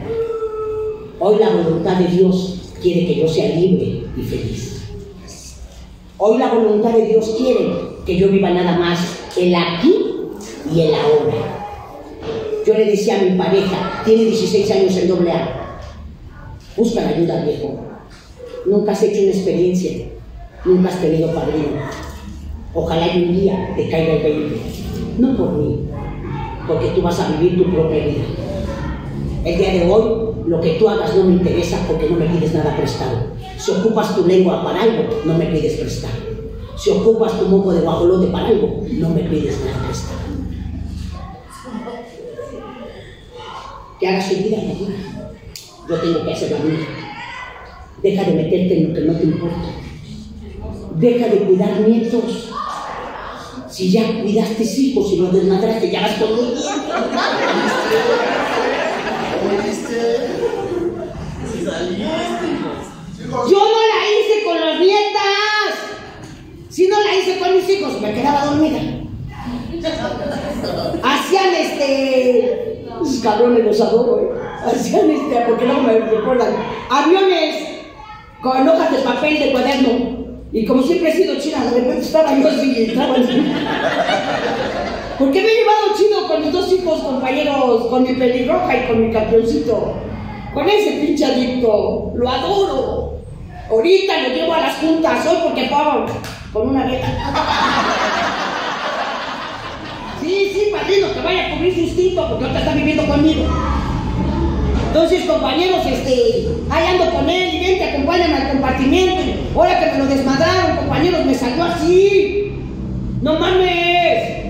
Hoy la voluntad de Dios quiere que yo sea libre y feliz. Hoy la voluntad de Dios quiere que yo viva nada más el aquí y el ahora. Yo le decía a mi pareja, tiene 16 años en doble A, busca la ayuda viejo. Nunca has hecho una experiencia, nunca has tenido padrino. Ojalá y un día te caiga el 20. No por mí, porque tú vas a vivir tu propia vida. El día de hoy, lo que tú hagas no me interesa porque no me pides nada prestado. Si ocupas tu lengua para algo, no me pides prestado. Si ocupas tu moco de guajolote para algo, no me pides nada prestado. Que hagas tu vida, vida. Yo tengo que hacer la mía. Deja de meterte en lo que no te importa. Deja de cuidar nietos. Si ya cuidaste hijos y los desmadraste, ya vas con los. Yo no la hice con las nietas. Si no la hice con mis hijos, me quedaba dormida. Hacían este. Esos cabrones los adoro, ¿eh? Hacían este, porque no me recuerdan. Aviones con hojas de papel de cuaderno. Y como siempre he sido china, de repente estaba yo así y entraba ¿Por qué me he llevado chido con mis dos hijos compañeros, con mi pelirroja y con mi campeoncito? Con ese pinche adicto, lo adoro. Ahorita lo llevo a las juntas hoy porque pago con una vieja. Sí, sí, padrino, que vaya a cubrir su instinto porque ahorita está viviendo conmigo. Entonces, compañeros, este, ahí ando con él y vente, acompáñame al compartimiento. Ahora que me lo desmadraron, compañeros, me salió así. No mames.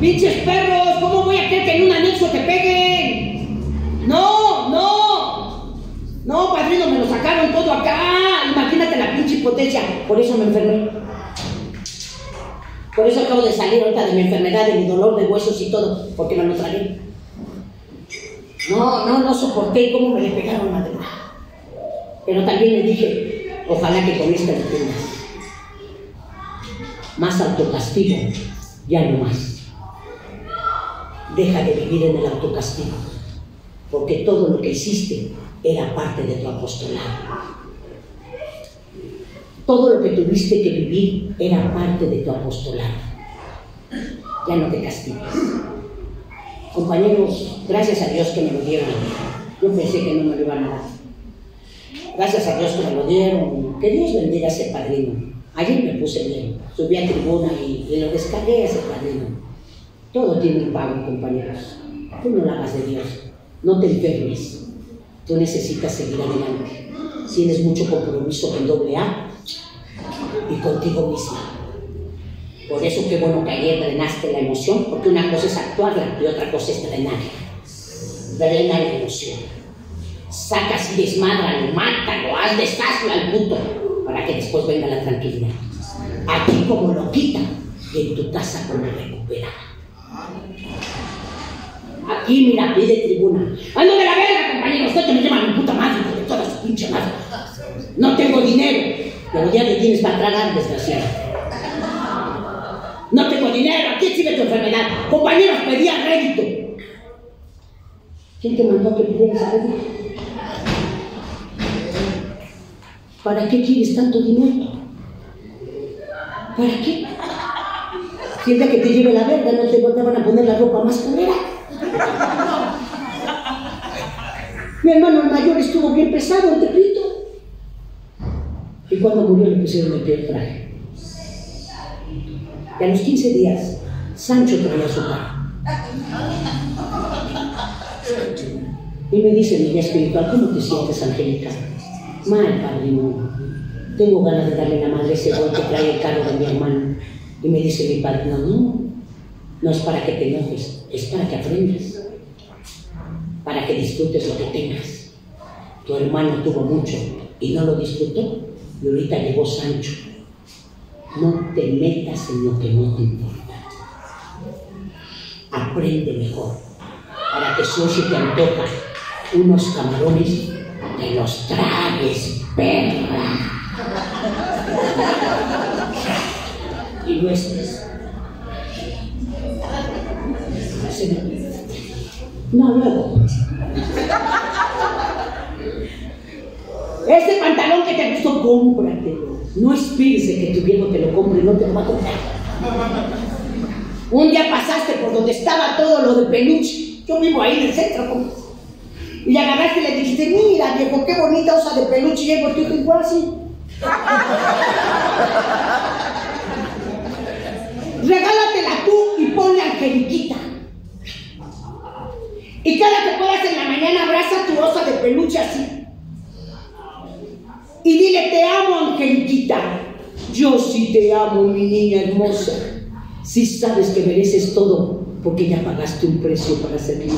Pinches perros, ¿cómo voy a creer que en un anexo te peguen? No, no. No, padrino, me lo sacaron todo acá. Imagínate la pinche impotencia. Por eso me enfermé. Por eso acabo de salir ahorita de mi enfermedad, de mi dolor de huesos y todo, porque me lo tragué. No, no, no soporté cómo me le pegaron madre. Pero también le dije, ojalá que con esta entiendas. Más autocastigo, ya no más. Deja de vivir en el autocastigo, porque todo lo que hiciste era parte de tu apostolado. Todo lo que tuviste que vivir era parte de tu apostolado. Ya no te castigues. Compañeros, gracias a Dios que me lo dieron. Yo pensé que no me lo iban a dar. Gracias a Dios que me lo dieron. Que Dios bendiga a ese padrino. Ayer me puse bien, subí a tribuna y, y lo descargué a ese padrino. Todo tiene un pago, compañeros. Tú no hagas de Dios. No te enfermes. Tú necesitas seguir adelante. Tienes mucho compromiso con doble A y contigo misma. Por eso qué bueno que ayer drenaste la emoción, porque una cosa es actuarla y otra cosa es drenarla. Drena la emoción. Sacas y desmadralo, mátalo, haz deshazlo al puto, para que después venga la tranquilidad. Aquí como lo quita y en tu casa como recupera. Aquí, mira, pide tribuna. Ando de la verga, compañero. Usted me llama mi puta madre, de toda su pinche madre. No tengo dinero, pero ya le tienes para tragar, desgraciado. No tengo dinero, aquí sigue tu enfermedad. Compañeros, pedía rédito. ¿Quién te mandó que pidieras rédito? ¿Para qué quieres tanto dinero? ¿Para qué? Siente que te lleve la verga, no te, te van a poner la ropa más culera. Mi hermano el mayor estuvo bien pesado en Tepito. Y cuando murió le pusieron el pie traje. Y a los 15 días, Sancho traía su carro. Y me dice mi guía espiritual, ¿cómo te sientes, Angélica? Mal, padrino. Tengo ganas de darle la madre ese güey que trae el carro de mi hermano. Y me dice mi padre, no, no, no es para que te enojes, es para que aprendas, para que disfrutes lo que tengas. Tu hermano tuvo mucho y no lo disfrutó. Y ahorita llegó Sancho. No te metas en lo que no te importa. Aprende mejor. Para que si hoy se te antoja unos camarones, te los tragues, perra. Y no estés. No, luego. Este pantalón que te gustó, cómpratelo. No esperes de que tu viejo te lo compre, no te lo va a comprar. Un día pasaste por donde estaba todo lo de peluche. Yo vivo ahí en el centro. compa. Y agarraste y le dijiste, mira viejo, qué bonita osa de peluche. Y él volteó igual así. Regálatela tú y ponle angeliquita. Y cada que puedas en la mañana abraza tu osa de peluche así. Y dile, te amo, Angeliquita. Yo sí te amo, mi niña hermosa. Sí sabes que mereces todo porque ya pagaste un precio para ser libre.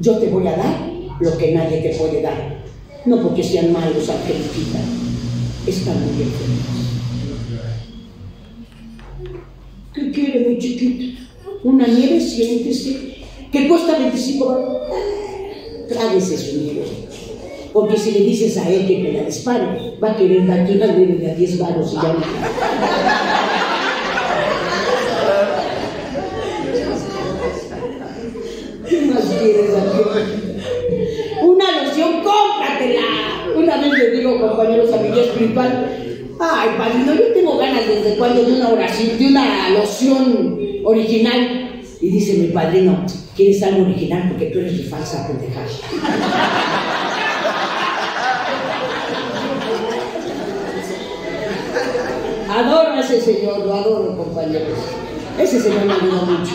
Yo te voy a dar lo que nadie te puede dar. No porque sean malos, Angeliquita. Están muy enfermos. ¿Qué quiere mi chiquita? Una nieve, siéntese, que cuesta 25 dólares. Tráguese su nieve. Porque si le dices a él que te la dispare, va a querer darte una nieve de a 10 varos y ya no. ¿Qué más quieres aquí? Una loción, cómpratela. Una vez le digo, compañeros, a mi espiritual, ay, padrino, yo tengo ganas desde cuando de una oración, de una loción original. Y dice mi padrino, ¿quieres algo original? Porque tú eres de falsa pendejada. Adoro a ese señor, lo adoro, compañeros. Ese señor me ayudó mucho.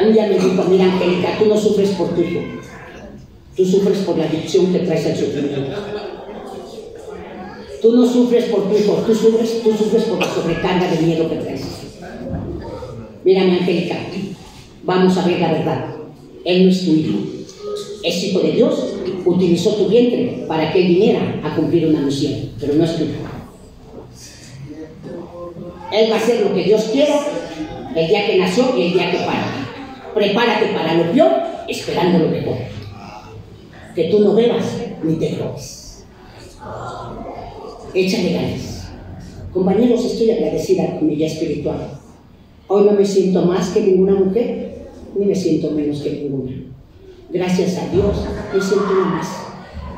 Un día me dijo, mira, Angélica, tú no sufres por tu hijo. Tú sufres por la adicción que traes al sufrimiento. Tú no sufres por tu hijo, tú sufres, tú sufres por la sobrecarga de miedo que traes. Mira, mi Angélica, vamos a ver la verdad. Él no es tu hijo. Es hijo de Dios. Utilizó tu vientre para que él viniera a cumplir una misión, pero no es tu hijo. Él va a hacer lo que Dios quiera el día que nació y el día que para. Prepárate para lo peor, esperando lo mejor. Que tú no bebas ni te drogues. Échale ganas. Compañeros, estoy agradecida con mi guía espiritual. Hoy no me siento más que ninguna mujer, ni me siento menos que ninguna. Gracias a Dios, me siento una más.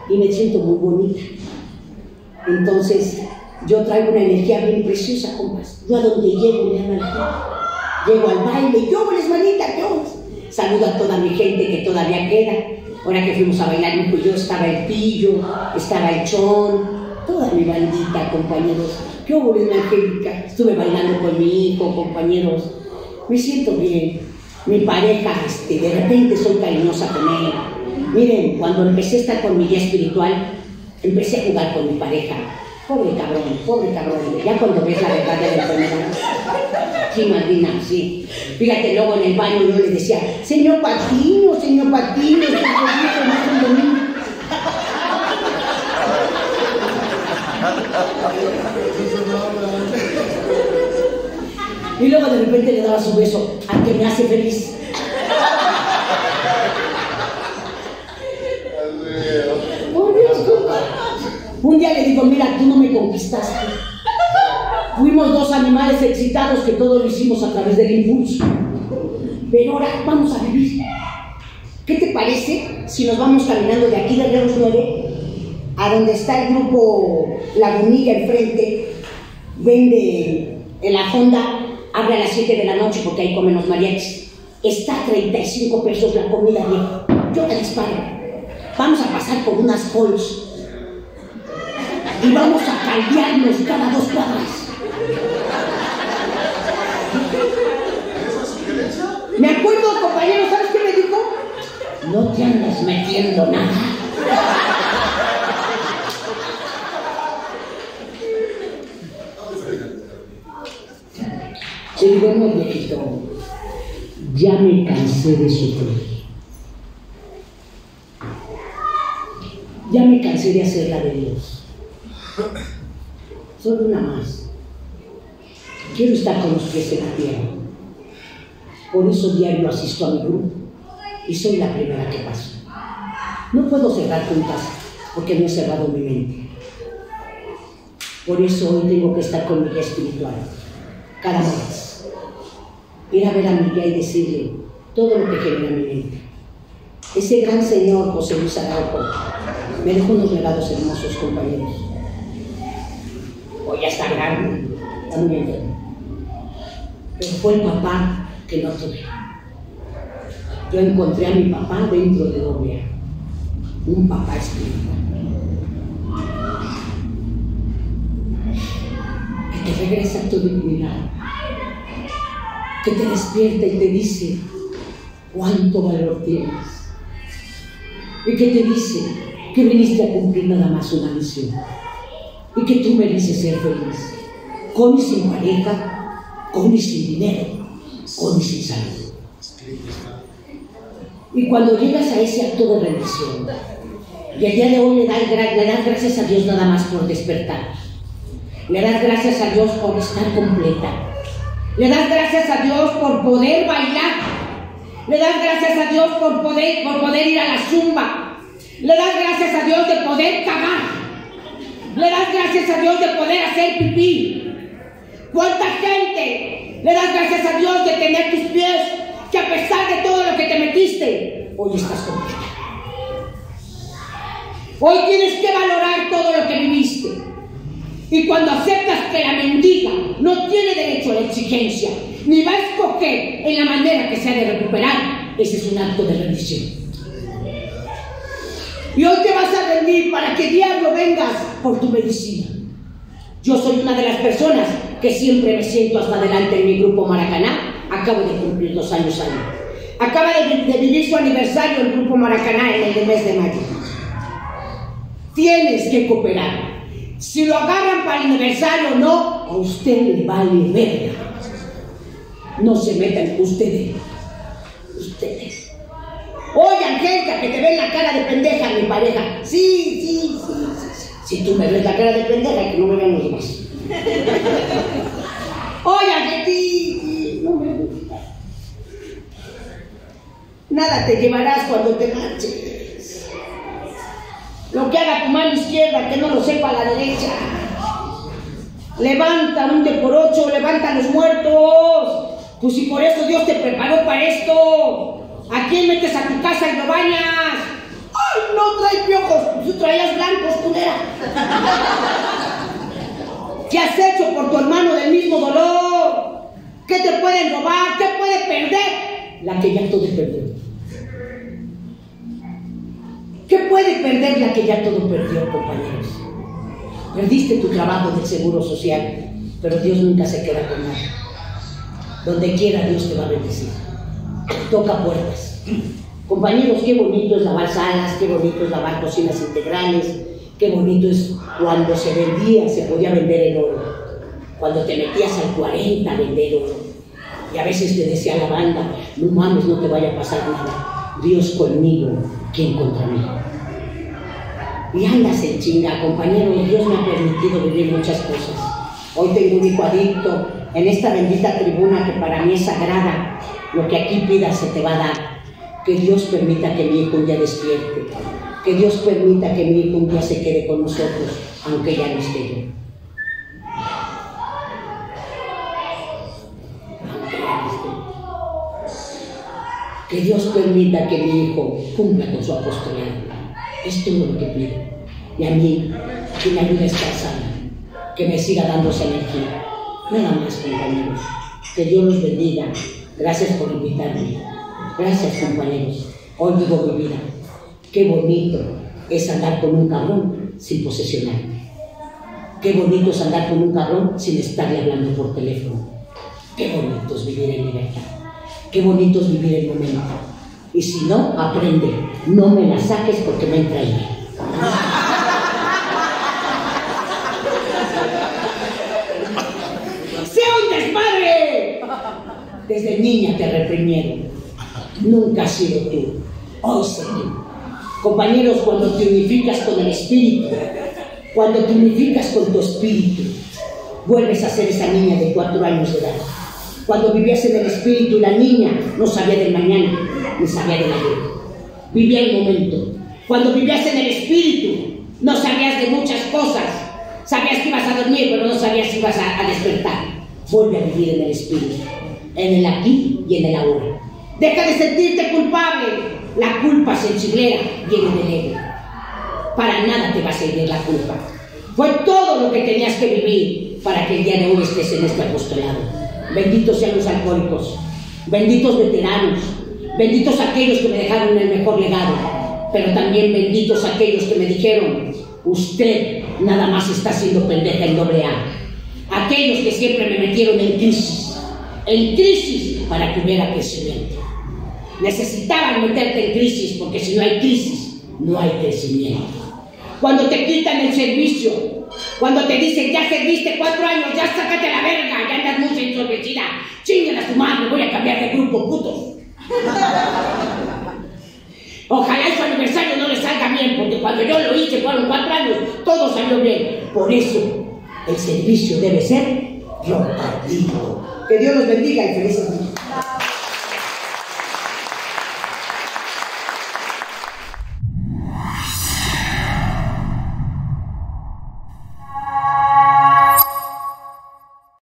Y me siento muy bonita. Entonces, yo traigo una energía bien preciosa, compas. Yo a donde llego me hago el Llego al baile, yo les manita, yo. Saludo a toda mi gente que todavía queda. Ahora que fuimos a bailar, yo estaba el pillo, estaba el chón, toda mi bandita, compañeros. Yo volví Angélica, estuve bailando con mi hijo, compañeros. Me siento bien. Mi pareja, este, de repente soy cariñosa con él. Miren, cuando empecé a estar con mi guía espiritual, empecé a jugar con mi pareja. Pobre cabrón, pobre cabrón. Ya cuando ves la verdad de la enfermedad. Sí, Martina, sí. Fíjate, luego en el baño yo le decía, señor Patiño, señor Patiño, señor Patiño, no es un domingo". Y luego de repente le daba su beso al que me hace feliz. Compa. Un día le digo, mira, tú no me conquistaste. Fuimos dos animales excitados que todo lo hicimos a través del impulso. Pero ahora vamos a vivir. ¿Qué te parece si nos vamos caminando de aquí de Ríos 9 a donde está el grupo Lagunilla enfrente? Vende en la fonda, abre a las 7 de la noche porque ahí comen los mariachis. Está a 35 pesos la comida, viejo. Yo te disparo. Vamos a pasar por unas halls y vamos a caldearnos cada dos cuadras. Me acuerdo, compañero, ¿sabes qué me dijo? No te andas metiendo nada. Le digo, no, viejito, ya me cansé de sufrir. Ya me cansé de hacer la de Dios. Solo una más. Quiero estar con los pies en la tierra. Por eso diario asisto a mi grupo y soy la primera que paso. No puedo cerrar juntas porque no he cerrado mi mente. Por eso hoy tengo que estar con mi espiritual, cada mes. Ir a ver a mi guía y decirle todo lo que genera mi mente. Ese gran señor José Luis Araujo me dejó unos legados hermosos, compañeros. Hoy ya está grande, también. Pero fue el papá que no tuve. Yo encontré a mi papá dentro de doble un papá espiritual. Que te tu dignidad. Que te despierta y te dice cuánto valor tienes. Y que te dice que viniste a cumplir nada más una misión. Y que tú mereces ser feliz. Con y sin pareja, con y sin dinero, con y sin salud. Y cuando llegas a ese acto de rendición, y el día de hoy le le das gracias a Dios nada más por despertar. Le das gracias a Dios por estar completa. Le das gracias a Dios por poder bailar. Le das gracias a Dios por poder, por poder ir a la zumba. Le das gracias a Dios de poder cagar. Le das gracias a Dios de poder hacer pipí. ¿Cuánta gente le das gracias a Dios de tener tus pies que a pesar de todo lo que te metiste, hoy estás completa? Hoy tienes que valorar todo lo que viviste. Y cuando aceptas que la mendiga no tiene derecho a la exigencia, ni va a escoger en la manera que se ha de recuperar, ese es un acto de rendición. Y hoy te vas a rendir para que diablo vengas por tu medicina. Yo soy una de las personas que siempre me siento hasta adelante en mi grupo Maracaná. Acabo de cumplir dos años ahí. Acaba de, de vivir su aniversario el grupo Maracaná en el mes de mayo. Tienes que cooperar. Si lo agarran para el aniversario o no, a usted le vale verga. No se metan ustedes. Ustedes. Oye, Angélica, que te ven la cara de pendeja mi pareja. Sí, sí, sí, sí, Si tú me ves la cara de pendeja, que no me vean los demás. Oye, Angélica, no me gusta. Nada te llevarás cuando te marches. Lo que haga tu mano izquierda, que no lo sepa la derecha. Levanta un de por ocho, levanta a los muertos. Pues si por eso Dios te preparó para esto. ¿A quién metes a tu casa y lo bañas? ¡Ay, no trae piojos! Pues tú traías blancos, culera. ¿Qué has hecho por tu hermano del mismo dolor? ¿Qué te pueden robar? ¿Qué puede perder? La que ya todo perdió. ¿Qué puede perder la que ya todo perdió, compañeros? Perdiste tu trabajo del seguro social, pero Dios nunca se queda con nada. Donde quiera Dios te va a bendecir. Toca puertas. Compañeros, qué bonito es lavar salas, qué bonito es lavar cocinas integrales, qué bonito es cuando se vendía, se podía vender el oro. Cuando te metías al 40 a vender oro. Y a veces te decía la banda, no mames, no te vaya a pasar nada. Dios conmigo, ¿quién contra mí? Y andas en chinga, compañeros, Dios me ha permitido vivir muchas cosas. Hoy tengo un hijo adicto en esta bendita tribuna que para mí es sagrada. Lo que aquí pidas se te va a dar. Que Dios permita que mi hijo día despierte. Que Dios permita que mi hijo día se quede con nosotros, aunque ya no esté. Que Dios permita que mi hijo cumpla con su apostolado. Es todo lo que pido. Y a mí, que me ayude a estar sana, que me siga dando esa energía. Nada más, compañeros. Que Dios los bendiga. Gracias por invitarme. Gracias, compañeros. Hoy vivo mi vida. Qué bonito es andar con un cabrón sin posesionarme. Qué bonito es andar con un cabrón sin estarle hablando por teléfono. Qué bonito es vivir en libertad. Qué bonito es vivir el momento. Y si no, aprende. No me la saques porque me entra ahí. (laughs) ¡Sea un desmadre! Desde niña te reprimieron. Nunca has sido tú. Hoy sé tú. Compañeros, cuando te unificas con el Espíritu, cuando te unificas con tu Espíritu, vuelves a ser esa niña de cuatro años de edad. Cuando vivías en el Espíritu, la niña no sabía del mañana, ni sabía del ayer. Vivía el momento. Cuando vivías en el Espíritu, no sabías de muchas cosas. Sabías que ibas a dormir, pero no sabías si ibas a, despertar. Vuelve a vivir en el Espíritu, en el aquí y en el ahora. Deja de sentirte culpable. La culpa se enchilera, viene del ego. Para nada te va a servir la culpa. Fue todo lo que tenías que vivir para que el día de hoy estés en este apostolado. Benditos sean los alcohólicos, benditos veteranos, benditos aquellos que me dejaron el mejor legado, pero también benditos aquellos que me dijeron, usted nada más está haciendo pendeja en doble A. Aquellos que siempre me metieron en crisis, en crisis para que hubiera crecimiento. Necesitaban meterte en crisis porque si no hay crisis, no hay crecimiento. Cuando te quitan el servicio, cuando te dicen ya serviste cuatro años, ya sácate la verga, ya andas muy ensorbecida, chinguen a tu madre, voy a cambiar de grupo, putos. (laughs) Ojalá su aniversario no le salga bien, porque cuando yo lo hice fueron cuatro años, todo salió bien. Por eso, el servicio debe ser rotativo. Que Dios los bendiga y felices